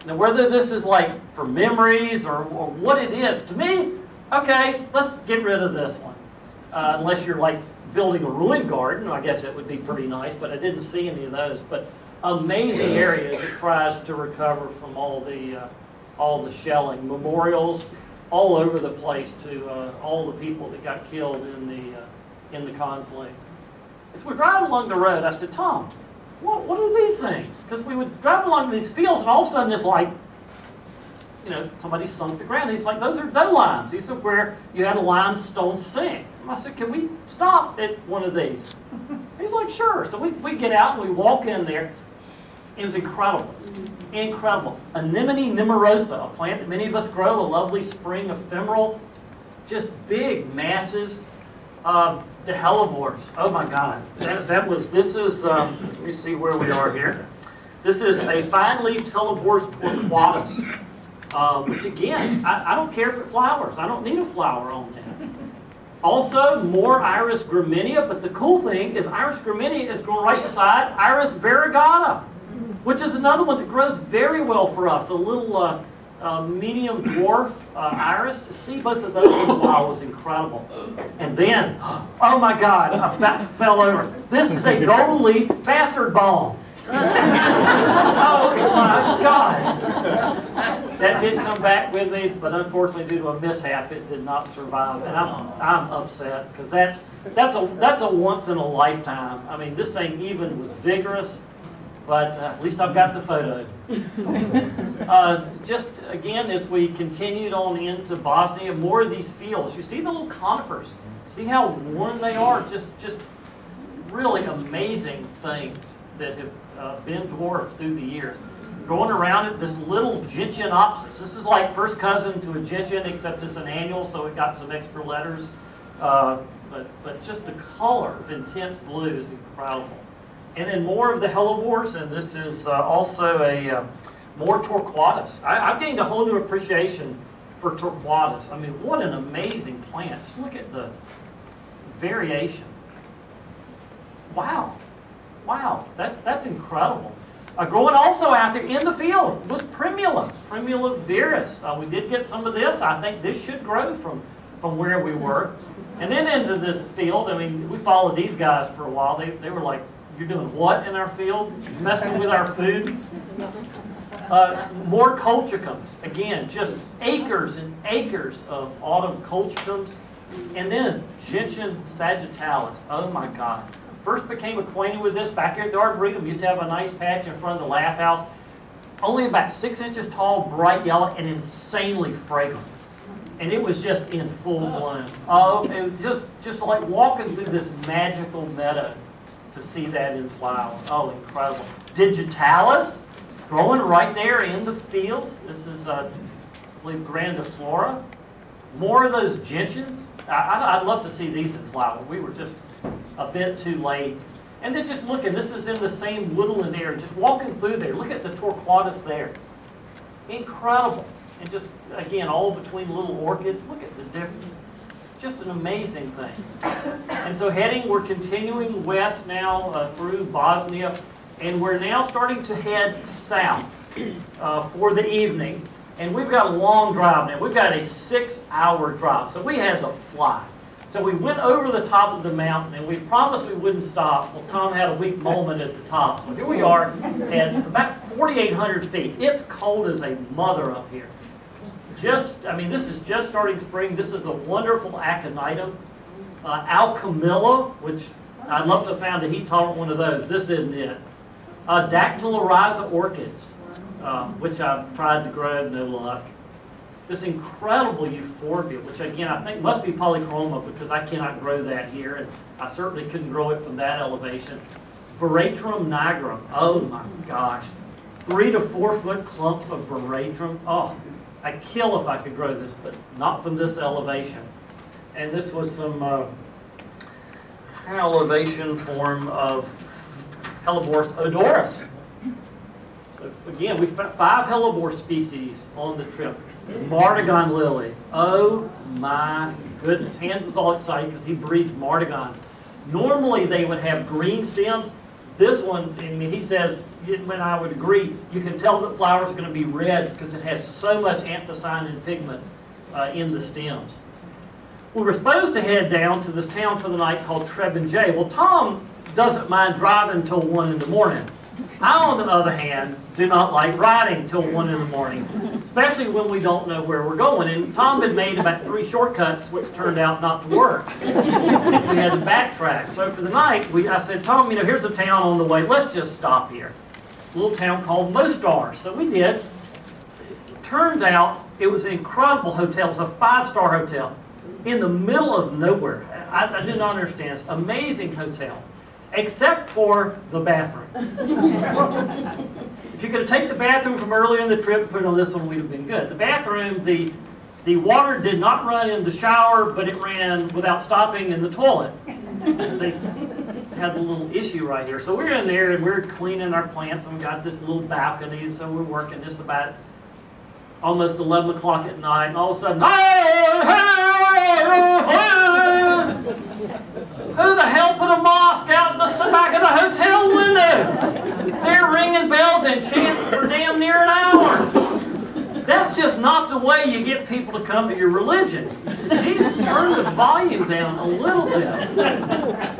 Now, whether this is like for memories or, or what it is, to me, okay, let's get rid of this one. Uh, unless you're like building a ruin garden, I guess it would be pretty nice, but I didn't see any of those. But amazing <coughs> areas it tries to recover from all the, uh, all the shelling. Memorials all over the place to uh, all the people that got killed in the, uh, in the conflict. As we're driving along the road, I said, Tom, what, what are these things? Because we would drive along these fields and all of a sudden it's like, you know, somebody sunk the ground. He's like, those are dolines. He said, where you had a limestone sink. And I said, can we stop at one of these? <laughs> He's like, sure. So we, we get out and we walk in there. It was incredible. Incredible. Anemone nemorosa, a plant that many of us grow, a lovely spring ephemeral, just big masses. Uh, the hellebores. Oh my God. That, that was, this is, um, let me see where we are here. This is a fine-leaved hellebores torquatus, uh, which again, I, I, don't care if it flowers. I don't need a flower on this. Also, more Iris graminea, but the cool thing is Iris graminea is growing right beside Iris variegata, which is another one that grows very well for us. A little uh, uh, medium dwarf uh, iris. To see both of those in the wild was incredible. And then, <gasps> oh my God, I about fell over. This is a golden leaf bastard balm. <laughs> oh my God. That did come back with me, but unfortunately due to a mishap, it did not survive. And I'm, I'm upset because that's, that's, a, that's a once in a lifetime. I mean, this thing even was vigorous, but uh, at least I've got the photo. <laughs> Uh, just again, as we continued on into Bosnia, more of these fields. You see the little conifers. See how worn they are? Just, just really amazing things that have uh, been dwarfed through the years. Going around it, this little gentianopsis. This is like first cousin to a gentian, except it's an annual, so it got some extra letters. Uh, but, but just the color of intense blue is incredible. And then more of the hellebores, and this is uh, also a uh, more torquatus. I, I've gained a whole new appreciation for torquatus. I mean, what an amazing plant. Just look at the variation. Wow. Wow, that, that's incredible. Uh, growing also out there in the field was primula, primula veris. Uh, we did get some of this. I think this should grow from, from where we were. And then into this field, I mean, we followed these guys for a while. They, they were like, you're doing what in our field? Messing with our food? Uh, more colchicums. Again, just acres and acres of autumn colchicums. And then genista sagittalis. Oh my God. First became acquainted with this back here at Arboretum. Used to have a nice patch in front of the lath house. Only about six inches tall, bright yellow, and insanely fragrant. And it was just in full bloom. Oh, it was just, just like walking through this magical meadow to see that in flower. Oh, incredible. Digitalis, growing right there in the fields. This is, uh, I believe, grandiflora. More of those gentians. I, would love to see these in flower. We were just a bit too late. And then just looking, this is in the same woodland area, just walking through there. Look at the torquatus there. Incredible. And just, again, all between little orchids. Look at the difference. Just an amazing thing. And so heading, we're continuing west now uh, through Bosnia, and we're now starting to head south uh, for the evening. And we've got a long drive now. We've got a six-hour drive. So we had to fly. So we went over the top of the mountain and we promised we wouldn't stop. Well, Tom had a weak moment at the top. So here we are at about 4,800 feet. It's cold as a mother up here. Just, I mean, this is just starting spring. This is a wonderful aconitum. Uh, Alchemilla, which I'd love to have found a heat tolerant one of those. This isn't it. Uh, Dactylorhiza orchids, uh, which I've tried to grow, no luck this incredible euphorbia, which again I think must be polychroma because I cannot grow that here, and I certainly couldn't grow it from that elevation. Veratrum nigrum, oh my gosh. Three to four foot clumps of veratrum. Oh, I'd kill if I could grow this, but not from this elevation. And this was some uh, elevation form of Helleborus odorus. So again, we found five hellebore species on the trip. Martagon lilies. Oh my goodness. Hans was all excited because he breeds Martagons. Normally they would have green stems. This one, I mean, he says, when I would agree, you can tell the flower is going to be red because it has so much anthocyanin pigment uh, in the stems. We were supposed to head down to this town for the night called Trebinje. Well, Tom doesn't mind driving till 1 in the morning. I, on the other hand, do not like riding till 1 in the morning, especially when we don't know where we're going. And Tom had made about three shortcuts, which turned out not to work. we had to backtrack. So for the night, we, I said, Tom, you know, here's a town on the way. Let's just stop here. Little town called Mostar. So we did. Turned out it was an incredible hotel. It was a five-star hotel in the middle of nowhere. I, I did not understand. It's amazing hotel except for the bathroom. if you could have taken the bathroom from earlier in the trip and put it on this one, we'd have been good. The bathroom, the, the water did not run in the shower, but it ran without stopping in the toilet had a little issue right here. So we're in there and we're cleaning our plants and we got this little balcony and so we're working just about almost 11 o'clock at night and all of a sudden, who the hell put a mosque out the back of the hotel window? They're ringing bells and chanting for damn near an hour. That's just not the way you get people to come to your religion. Jeez, turn the volume down a little bit.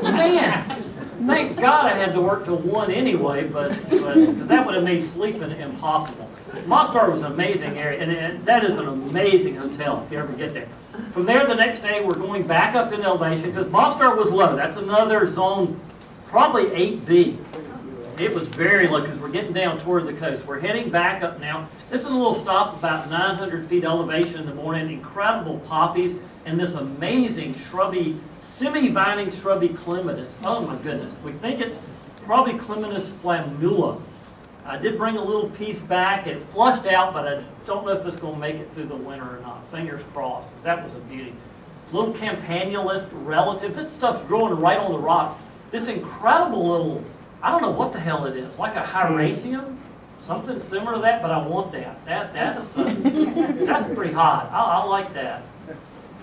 Man, thank God I had to work till one anyway, but because that would have made sleeping impossible. Mostar was an amazing area, and, and that is an amazing hotel if you ever get there. From there, the next day, we're going back up in elevation because Mostar was low. That's another zone, probably 8B. It was very low because we're getting down toward the coast. We're heading back up now. This is a little stop about 900 feet elevation in the morning. Incredible poppies and this amazing shrubby, semi-vining shrubby clematis. Oh my goodness. We think it's probably clematis flammula. I did bring a little piece back. It flushed out, but I don't know if it's going to make it through the winter or not. Fingers crossed, because that was a beauty. Little campanulus relative. This stuff's growing right on the rocks. This incredible little, I don't know what the hell it is, like a hieracium, something similar to that, but I want that. That that is uh, <laughs> that's pretty hot. I, I like that.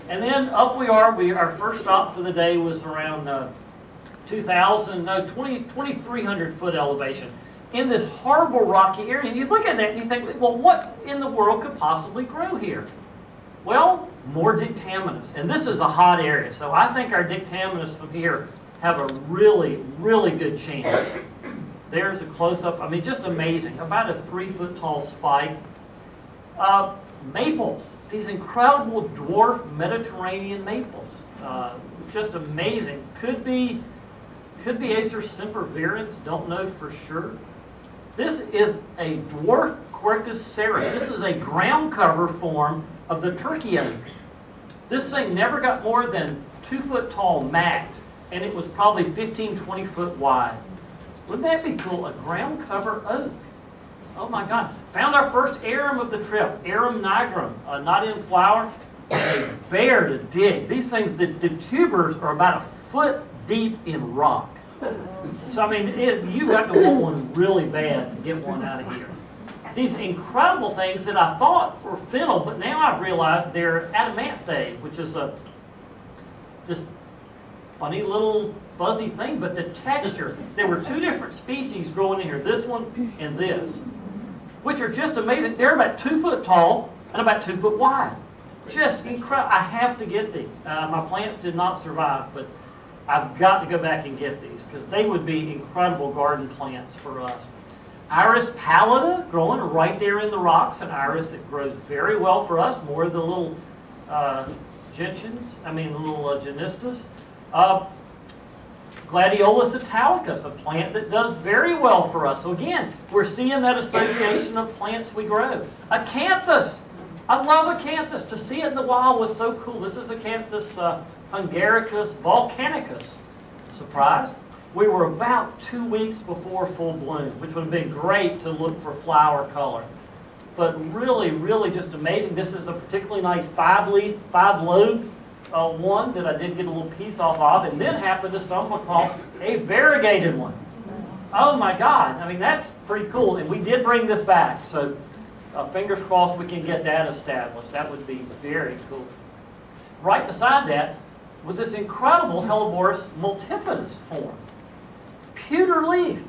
And then up we are. We our first stop for the day was around uh, 2,000, no, 20, 2,300 foot elevation in this horrible rocky area. And you look at that and you think, well, what in the world could possibly grow here? Well, more dictamnus. And this is a hot area, so I think our dictamnus from here have a really, really good chance. There's a close-up. I mean, just amazing. About a three-foot tall spike. Uh, maples. These incredible dwarf Mediterranean maples. Uh, just amazing. Could be, could be Acer sempervirens. Don't know for sure. This is a dwarf Quercus cerris. This is a ground cover form of the turkey oak. This thing never got more than two foot tall max, and it was probably 15, 20 foot wide. Wouldn't that be cool? A ground cover oak. Oh my God. Found our first arum of the trip, Arum nigrum, uh, not in flower. A bear to dig. These things, the, the tubers are about a foot deep in rock. So, I mean, it, you have to want one really bad to get one out of here. These incredible things that I thought were fennel, but now I've realized they're athamanta, which is a this funny little fuzzy thing, but the texture, there were two different species growing in here, this one and this, which are just amazing. They're about two foot tall and about two foot wide. Just incredible. I have to get these. Uh, my plants did not survive, but I've got to go back and get these because they would be incredible garden plants for us. Iris pallida growing right there in the rocks, an iris that grows very well for us, more of the little uh, gentians, I mean the little uh, genistas. Uh, Gladiolus italicus, a plant that does very well for us. So again, we're seeing that association of plants we grow. Acanthus, I love acanthus. To see it in the wild was so cool. This is acanthus uh, Hungaricus balcanicus. Surprise? We were about two weeks before full bloom, which would have been great to look for flower color. But really, really just amazing. This is a particularly nice five-leaf, five-lobe uh, one that I did get a little piece off of, and then happened to stumble across a variegated one. Oh my God! I mean, that's pretty cool. And we did bring this back, so uh, fingers crossed we can get that established. That would be very cool. Right beside that was this incredible Helleborus multifidus form. Pewter leaf.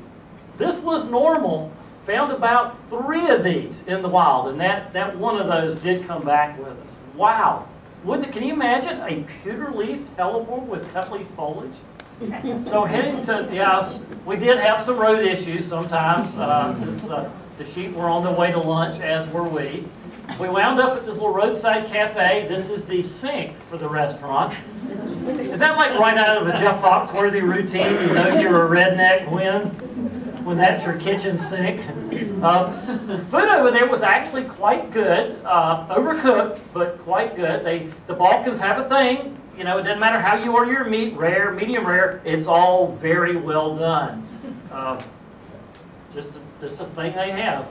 This was normal. Found about three of these in the wild, and that, that one of those did come back with us. Wow. Would the, can you imagine a pewter leaf hellebore with cut leaf foliage? so heading to, yeah, we did have some road issues sometimes. Uh, this, uh, the sheep were on their way to lunch, as were we. We wound up at this little roadside cafe. This is the sink for the restaurant. Is that like right out of a Jeff Foxworthy routine? You know you're a redneck when? When that's your kitchen sink. Uh, the food over there was actually quite good. Uh, overcooked, but quite good. They, the Balkans have a thing. You know, it doesn't matter how you order your meat, rare, medium rare, it's all very well done. Uh, just, a, just a thing they have.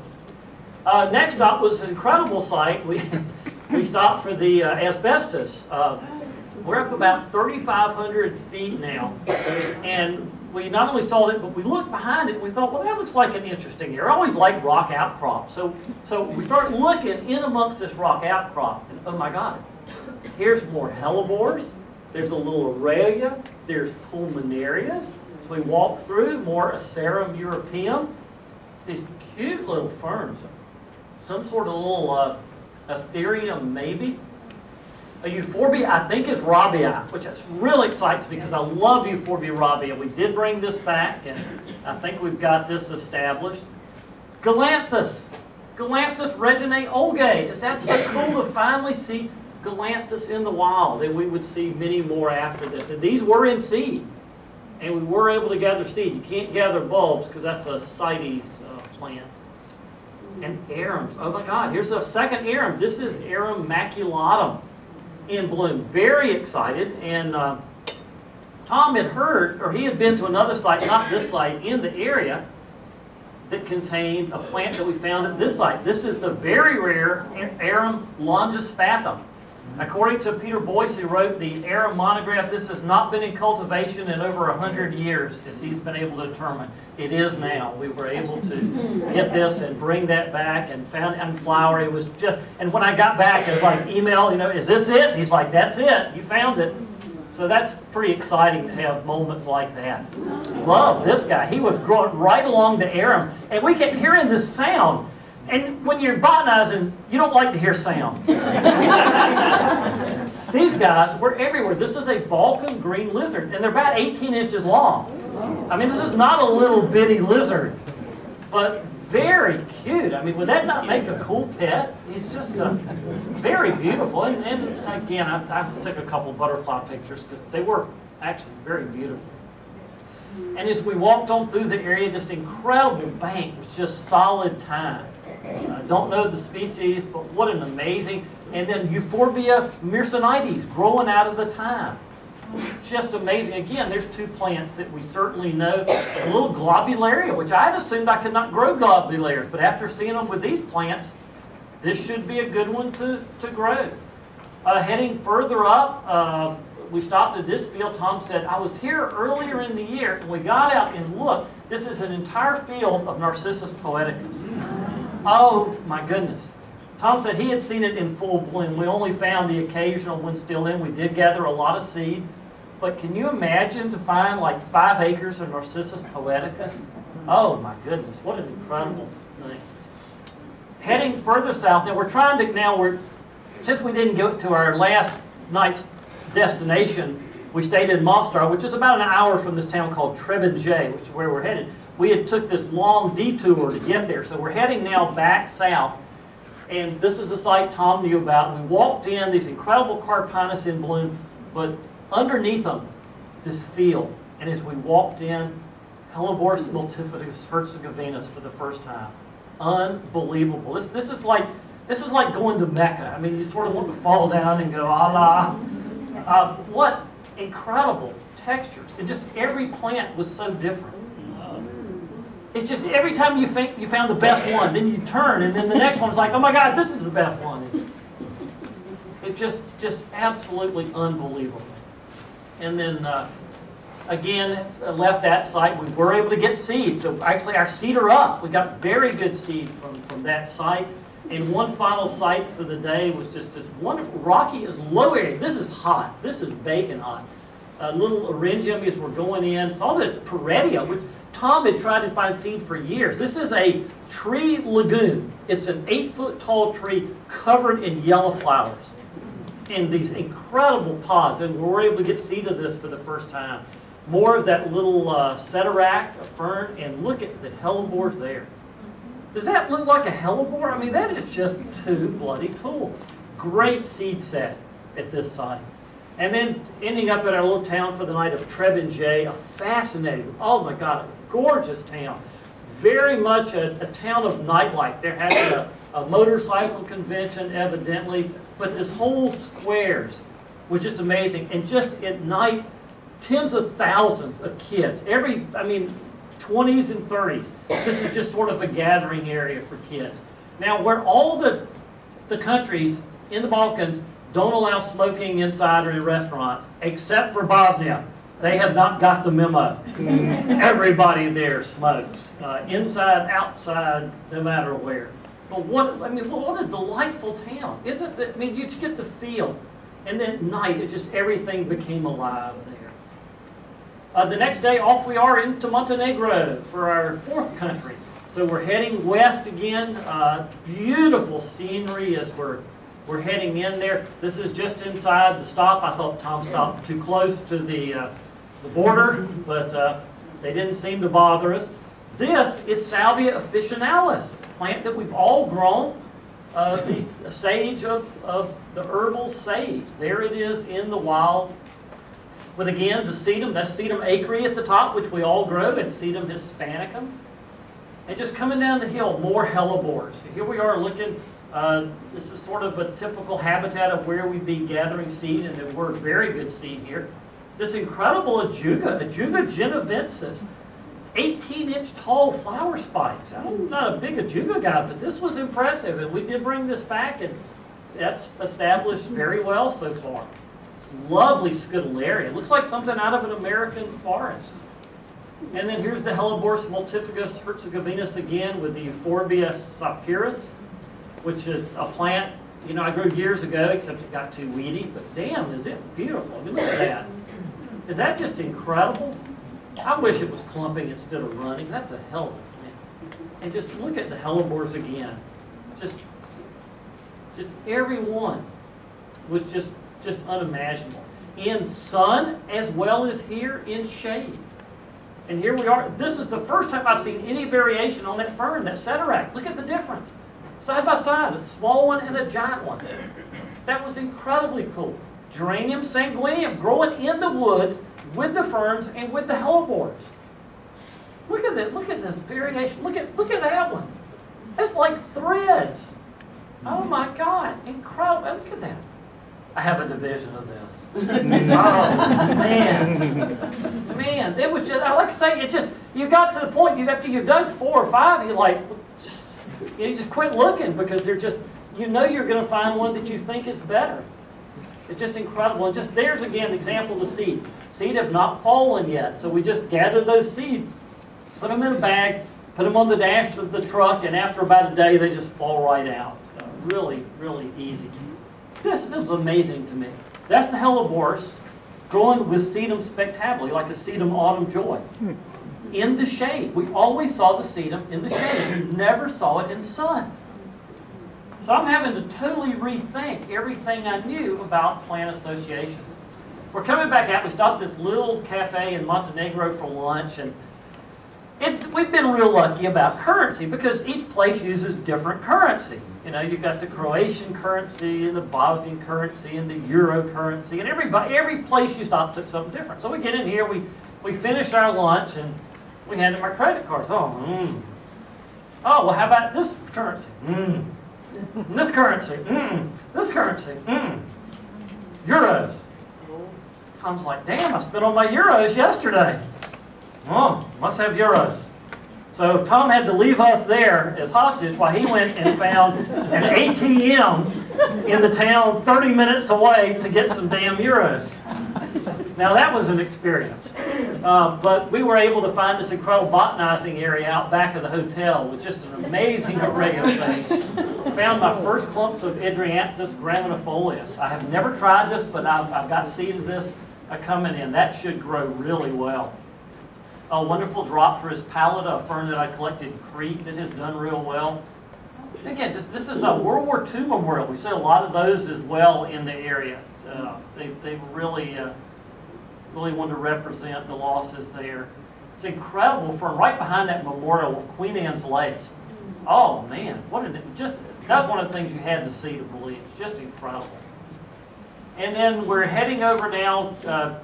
Uh, next stop was an incredible sight. We, <laughs> we stopped for the uh, asbestos. Uh, we're up about 3,500 feet now. And we not only saw it, but we looked behind it and we thought, well, that looks like an interesting area. I always like rock outcrop. So, so we start looking in amongst this rock outcrop. And oh my God, here's more hellebores. There's a little Aralia. There's pulmonarias. So we walk through more Asarum europaeum. these cute little ferns. Some sort of little uh, Athyrium, maybe. Euphorbia, I think, is robbiae, which really excites me because I love euphorbia robbiae. We did bring this back, and I think we've got this established. Galanthus, Galanthus reginae olgae. Is that so cool to finally see Galanthus in the wild? And we would see many more after this. And these were in seed, and we were able to gather seed. You can't gather bulbs because that's a CITES uh, plant. And arums. Oh my God, here's a second arum. This is arum maculatum in bloom. Very excited. And uh, Tom had heard, or he had been to another site, not this site, in the area that contained a plant that we found at this site. This is the very rare Arum longispathum. According to Peter Boyce, who wrote the Arum monograph, this has not been in cultivation in over 100 years, as he's been able to determine. It is now. We were able to get this and bring that back and found on flower. It was just, and when I got back, it was like email, you know, is this it? And he's like, that's it. You found it. So that's pretty exciting to have moments like that. Love this guy. He was growing right along the arum, and we kept hearing this sound. And when you're botanizing, you don't like to hear sounds. <laughs> These guys were everywhere. This is a Balkan green lizard, and they're about 18 inches long. I mean, this is not a little bitty lizard, but very cute. I mean, would that not make a cool pet? He's just uh, very beautiful. And, and again, I, I, took a couple butterfly pictures because they were actually very beautiful. And as we walked on through the area, this incredible bank was just solid thyme. I don't know the species, but what an amazing. And then Euphorbia myrsinites growing out of the thyme. Just amazing. Again, there's two plants that we certainly know. A little globularia, which I had assumed I could not grow globularias, but after seeing them with these plants, this should be a good one to, to grow. Uh, heading further up, uh, we stopped at this field. Tom said, I was here earlier in the year, and we got out and looked. This is an entire field of Narcissus poeticus. Oh, oh, my goodness. Tom said he had seen it in full bloom. We only found the occasional one still in. We did gather a lot of seed. But can you imagine to find like five acres of Narcissus poeticus? Oh my goodness, what an incredible thing. Heading further south, now we're trying to, now we're, since we didn't go to our last night's destination, we stayed in Mostar, which is about an hour from this town called Trebinje, which is where we're headed. We had took this long detour to get there, so we're heading now back south. And this is a site Tom knew about. We walked in, these incredible Carpinus in bloom, but underneath them, this field. And as we walked in, Helleborus multifidus hercegovinus for the first time. Unbelievable. This, this is like this is like going to Mecca. I mean, you sort of want to fall down and go, Allah. Uh, what incredible textures. And just every plant was so different. It's just every time you think you found the best one, then you turn, and then the next one's like, oh my God, this is the best one. It just, just absolutely unbelievable. And then uh, again, left that site. We were able to get seed. So actually our seed are up. We got very good seed from, from that site. And one final site for the day was just this wonderful, rocky is low area. This is hot. This is bacon hot. A little Eryngium as we're going in. Saw this Petteria, which Tom had tried to find seed for years. This is a tree lagoon. It's an eight foot tall tree covered in yellow flowers in these incredible pods, and we were able to get seed of this for the first time. More of that little uh, a fern, and look at the hellebores there. Does that look like a hellebore? I mean, that is just too bloody cool. Great seed set at this site. And then ending up at our little town for the night of Trebinje, a fascinating, oh my God, gorgeous town. Very much a, a town of nightlife. They're having a, a motorcycle convention, evidently. But this whole squares was just amazing. And just at night, tens of thousands of kids. Every, I mean, 20s and 30s. This is just sort of a gathering area for kids. Now, where all the, the countries in the Balkans don't allow smoking inside or in restaurants, except for Bosnia. They have not got the memo. Everybody there smokes, uh, inside, outside, no matter where. But what, I mean, what a delightful town. Isn't it? I mean, you just get the feel. And then at night, it just, everything became alive there. Uh, the next day, off we are into Montenegro for our fourth country. So we're heading west again. Uh, beautiful scenery as we're we're heading in there. This is just inside the stop. I thought Tom stopped too close to the uh, the border, but uh, they didn't seem to bother us. This is Salvia officinalis, a plant that we've all grown. Uh, the sage of, of the herbal sage. There it is in the wild. With again the sedum, that's sedum acre at the top, which we all grow, and sedum hispanicum. And just coming down the hill, more hellebores. Here we are looking, uh, this is sort of a typical habitat of where we'd be gathering seed, and there were very good seed here. This incredible ajuga, ajuga genevensis, 18 inch tall flower spikes. I'm not a big ajuga guy, but this was impressive, and we did bring this back, and that's established very well so far. It's lovely scutellaria. It looks like something out of an American forest. And then here's the Helleborus multifidus hercegovinus again with the Euphorbia sapirus, which is a plant, you know, I grew years ago, except it got too weedy, but damn, is it beautiful. I mean, look at that. Is that just incredible? I wish it was clumping instead of running. That's a hell of a plant. And just look at the hellebores again. Just, just every one was just, just unimaginable. In sun as well as here in shade. And here we are. This is the first time I've seen any variation on that fern, that Ceterach. Look at the difference. Side by side, a small one and a giant one. That was incredibly cool. Geranium sanguineum growing in the woods with the ferns and with the hellebores. Look at that. Look at this variation. Look at look at that one. That's like threads. Oh my God. Incredible. Oh, look at that. I have a division of this. <laughs> oh man. Man, it was just I like to say it just you got to the point you after you've done four or five, you're like just you just quit looking because they're just you know you're gonna find one that you think is better. It's just incredible. And just there's again the example of the seed. Seed have not fallen yet. So we just gather those seeds, put them in a bag, put them on the dash of the truck, and after about a day they just fall right out. Uh, really, really easy. This, this was amazing to me. That's the hellebores growing with sedum spectabile, like a sedum autumn joy. In the shade. We always saw the sedum in the shade. We never saw it in sun. So I'm having to totally rethink everything I knew about plant associations. We're coming back out. We stopped this little cafe in Montenegro for lunch, and it, we've been real lucky about currency because each place uses different currency. You know, you've got the Croatian currency and the Bosnian currency and the Euro currency, and everybody, every place you stop took something different. So we get in here, we, we finished our lunch, and we handed our credit cards. Oh, mm. oh, well, how about this currency? Mm. This currency, mm. This currency, mm. Euros. Tom's like, damn, I spent all my euros yesterday. Oh, must have euros. So Tom had to leave us there as hostage while he went and found an ATM in the town 30 minutes away to get some damn euros. Now that was an experience. Uh, but we were able to find this incredible botanizing area out back of the hotel with just an amazing array of things. Found my first clumps of Edraianthus graminifolia. I have never tried this, but I've, I've got seeds of this coming in. That should grow really well. A wonderful Dryopteris pallida, a fern that I collected in Crete that has done real well. Again, just this is a World War II memorial. We see a lot of those as well in the area. Uh, they, they really, uh, really wanted to represent the losses there. It's incredible from right behind that memorial with Queen Anne's lace. Oh man, what an just that's one of the things you had to see to believe. Just incredible. And then we're heading over now. Uh,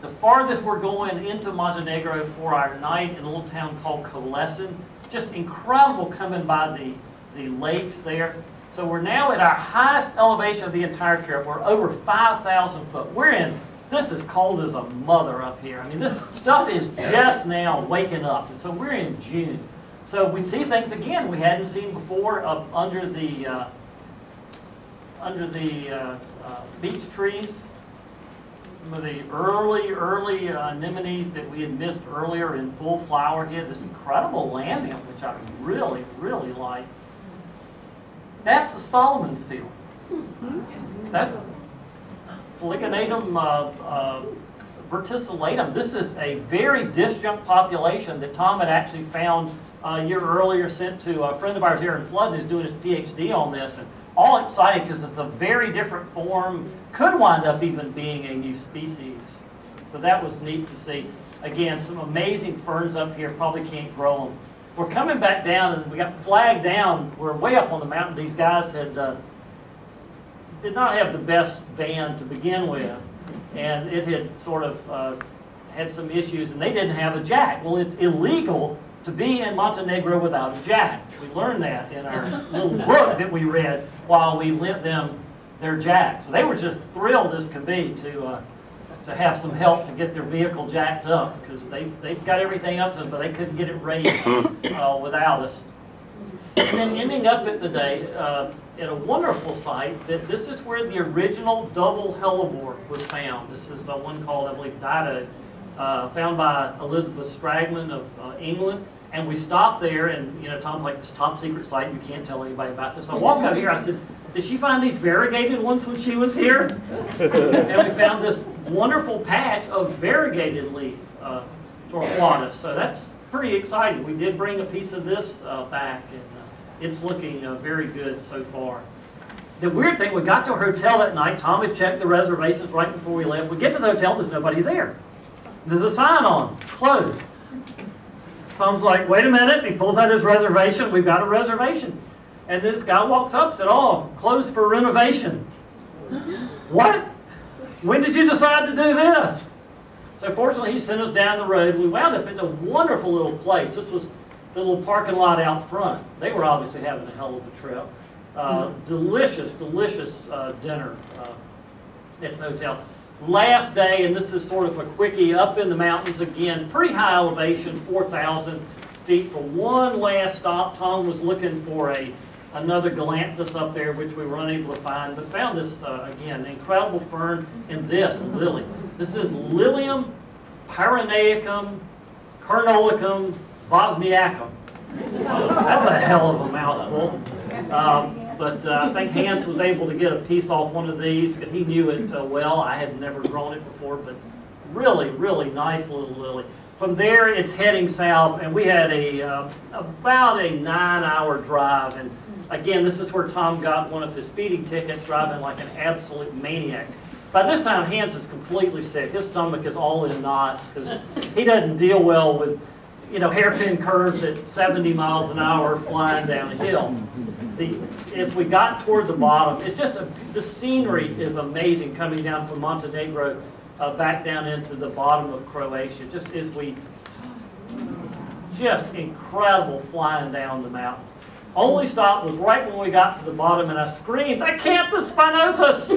the farthest we're going into Montenegro for our night in a little town called Kolasin. Just incredible coming by the, the lakes there. So we're now at our highest elevation of the entire trip. We're over 5,000 foot. We're in, this is cold as a mother up here. I mean, this stuff is just now waking up. And so we're in June. So we see things again we hadn't seen before up under the, uh, under the uh, uh, beech trees some of the early, early uh, anemones that we had missed earlier in full flower here. This incredible lamium, which I really, really like. That's a Solomon seal. That's Polygonatum uh, uh, verticillatum. This is a very disjunct population that Tom had actually found a year earlier, sent to a friend of ours here in Flood who's doing his PhD on this. And all excited because it's a very different form, could wind up even being a new species. So that was neat to see. Again, some amazing ferns up here, probably can't grow them. We're coming back down and we got flagged down. We're way up on the mountain. These guys had uh, did not have the best van to begin with, and it had sort of uh, had some issues, and they didn't have a jack. Well, it's illegal to be in Montenegro without a jack. We learned that in our little <laughs> book that we read while we lent them their jack. So they were just thrilled as could be to uh, to have some help to get their vehicle jacked up because they they've got everything up to them, but they couldn't get it raised <coughs> uh, without us. And then ending up at the day uh, at a wonderful site that this is where the original double hellebore was found. This is the one called, I believe, Dido, uh, found by Elizabeth Strangman of uh, England. And we stopped there, and you know, Tom's like, this top secret site, you can't tell anybody about this. I walked out here, I said, did she find these variegated ones when she was here? <laughs> and we found this wonderful patch of variegated leaf uh, torquatus. So that's pretty exciting. We did bring a piece of this uh, back, and it's looking uh, very good so far. The weird thing, we got to a hotel that night. Tom had checked the reservations right before we left. We get to the hotel, there's nobody there. There's a sign on, it's closed. Tom's like, wait a minute. He pulls out his reservation. We've got a reservation. And this guy walks up said, oh, closed for renovation. <gasps> what? When did you decide to do this? So fortunately, he sent us down the road. We wound up in a wonderful little place. This was the little parking lot out front. They were obviously having a hell of a trip. Uh, delicious, delicious uh, dinner uh, at the hotel. Last day, and this is sort of a quickie, up in the mountains again, pretty high elevation, 4,000 feet. For one last stop, Tom was looking for a another galanthus up there, which we were unable to find, but found this, uh, again, incredible fern and this lily. This is Lilium pyrenaicum carniolicum bosniacum. That's a hell of a mouthful. Um, but uh, I think Hans was able to get a piece off one of these because he knew it uh, well. I had never grown it before, but really, really nice little lily. From there, it's heading south, and we had a uh, about a nine-hour drive. And again, this is where Tom got one of his speeding tickets, driving like an absolute maniac. By this time, Hans is completely sick. His stomach is all in knots because he doesn't deal well with, you know, hairpin curves at 70 miles an hour flying down a hill. The, as we got toward the bottom, it's just a, the scenery is amazing coming down from Montenegro uh, back down into the bottom of Croatia. Just as we, just incredible flying down the mountain. Only stop was right when we got to the bottom, and I screamed, "Acanthus spinosus!"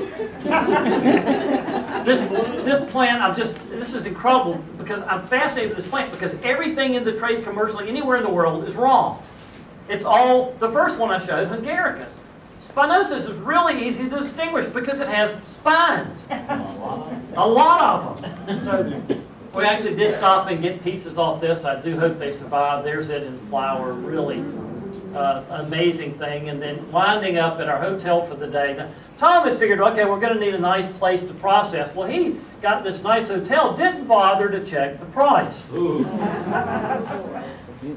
<laughs> this this plant, I'm just this is incredible because I'm fascinated with this plant because everything in the trade commercially anywhere in the world is wrong. It's all the first one I showed, Hungaricus. Spinosus is really easy to distinguish because it has spines, <laughs> a lot of them. So we actually did stop and get pieces off this. I do hope they survive. There's it in flower, really uh, amazing thing. And then winding up at our hotel for the day. Now, Tom had figured, okay, we're going to need a nice place to process. Well, he got this nice hotel, didn't bother to check the price.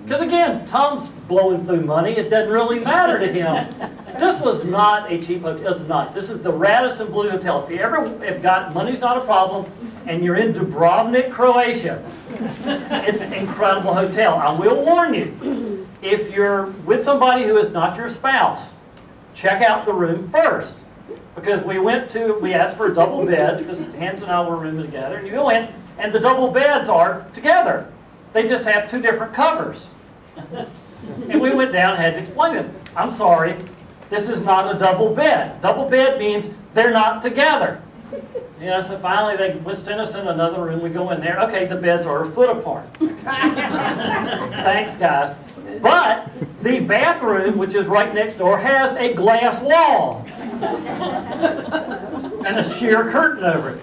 Because <laughs> again, Tom's blowing through money. It doesn't really matter to him. <laughs> This was not a cheap hotel. It's nice. This is the Radisson Blu Hotel. If you ever have got money's not a problem, and you're in Dubrovnik, Croatia, <laughs> it's an incredible hotel. I will warn you, if you're with somebody who is not your spouse, check out the room first. Because we went to, we asked for double beds, because Hans and I were rooming together, and you go in, and the double beds are together. They just have two different covers. <laughs> and we went down and had to explain them. I'm sorry, this is not a double bed. Double bed means they're not together. You know, so finally they sent us in another room. We go in there. Okay, the beds are a foot apart. <laughs> Thanks, guys. But the bathroom, which is right next door, has a glass wall and a sheer curtain over it.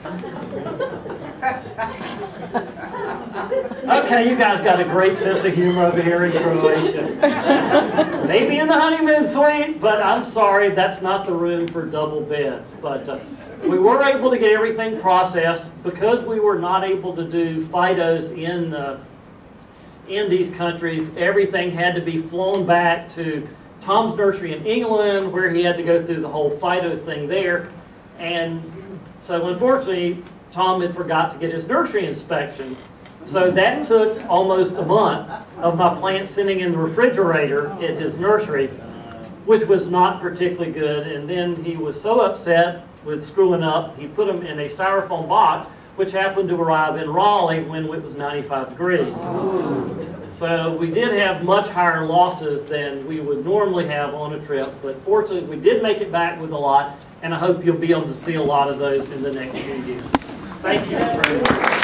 Okay, you guys got a great sense of humor over here in Croatia. Maybe in the honeymoon suite, but I'm sorry, that's not the room for double beds. But uh, we were able to get everything processed because we were not able to do phytos in, uh, in these countries. Everything had to be flown back to Tom's nursery in England where he had to go through the whole phyto thing there. And so unfortunately, Tom had forgot to get his nursery inspection. So that took almost a month of my plants sitting in the refrigerator at his nursery, which was not particularly good. And then he was so upset with screwing up, he put them in a styrofoam box, which happened to arrive in Raleigh when it was 95 degrees. So we did have much higher losses than we would normally have on a trip, but fortunately, we did make it back with a lot, and I hope you'll be able to see a lot of those in the next few years. Thank you.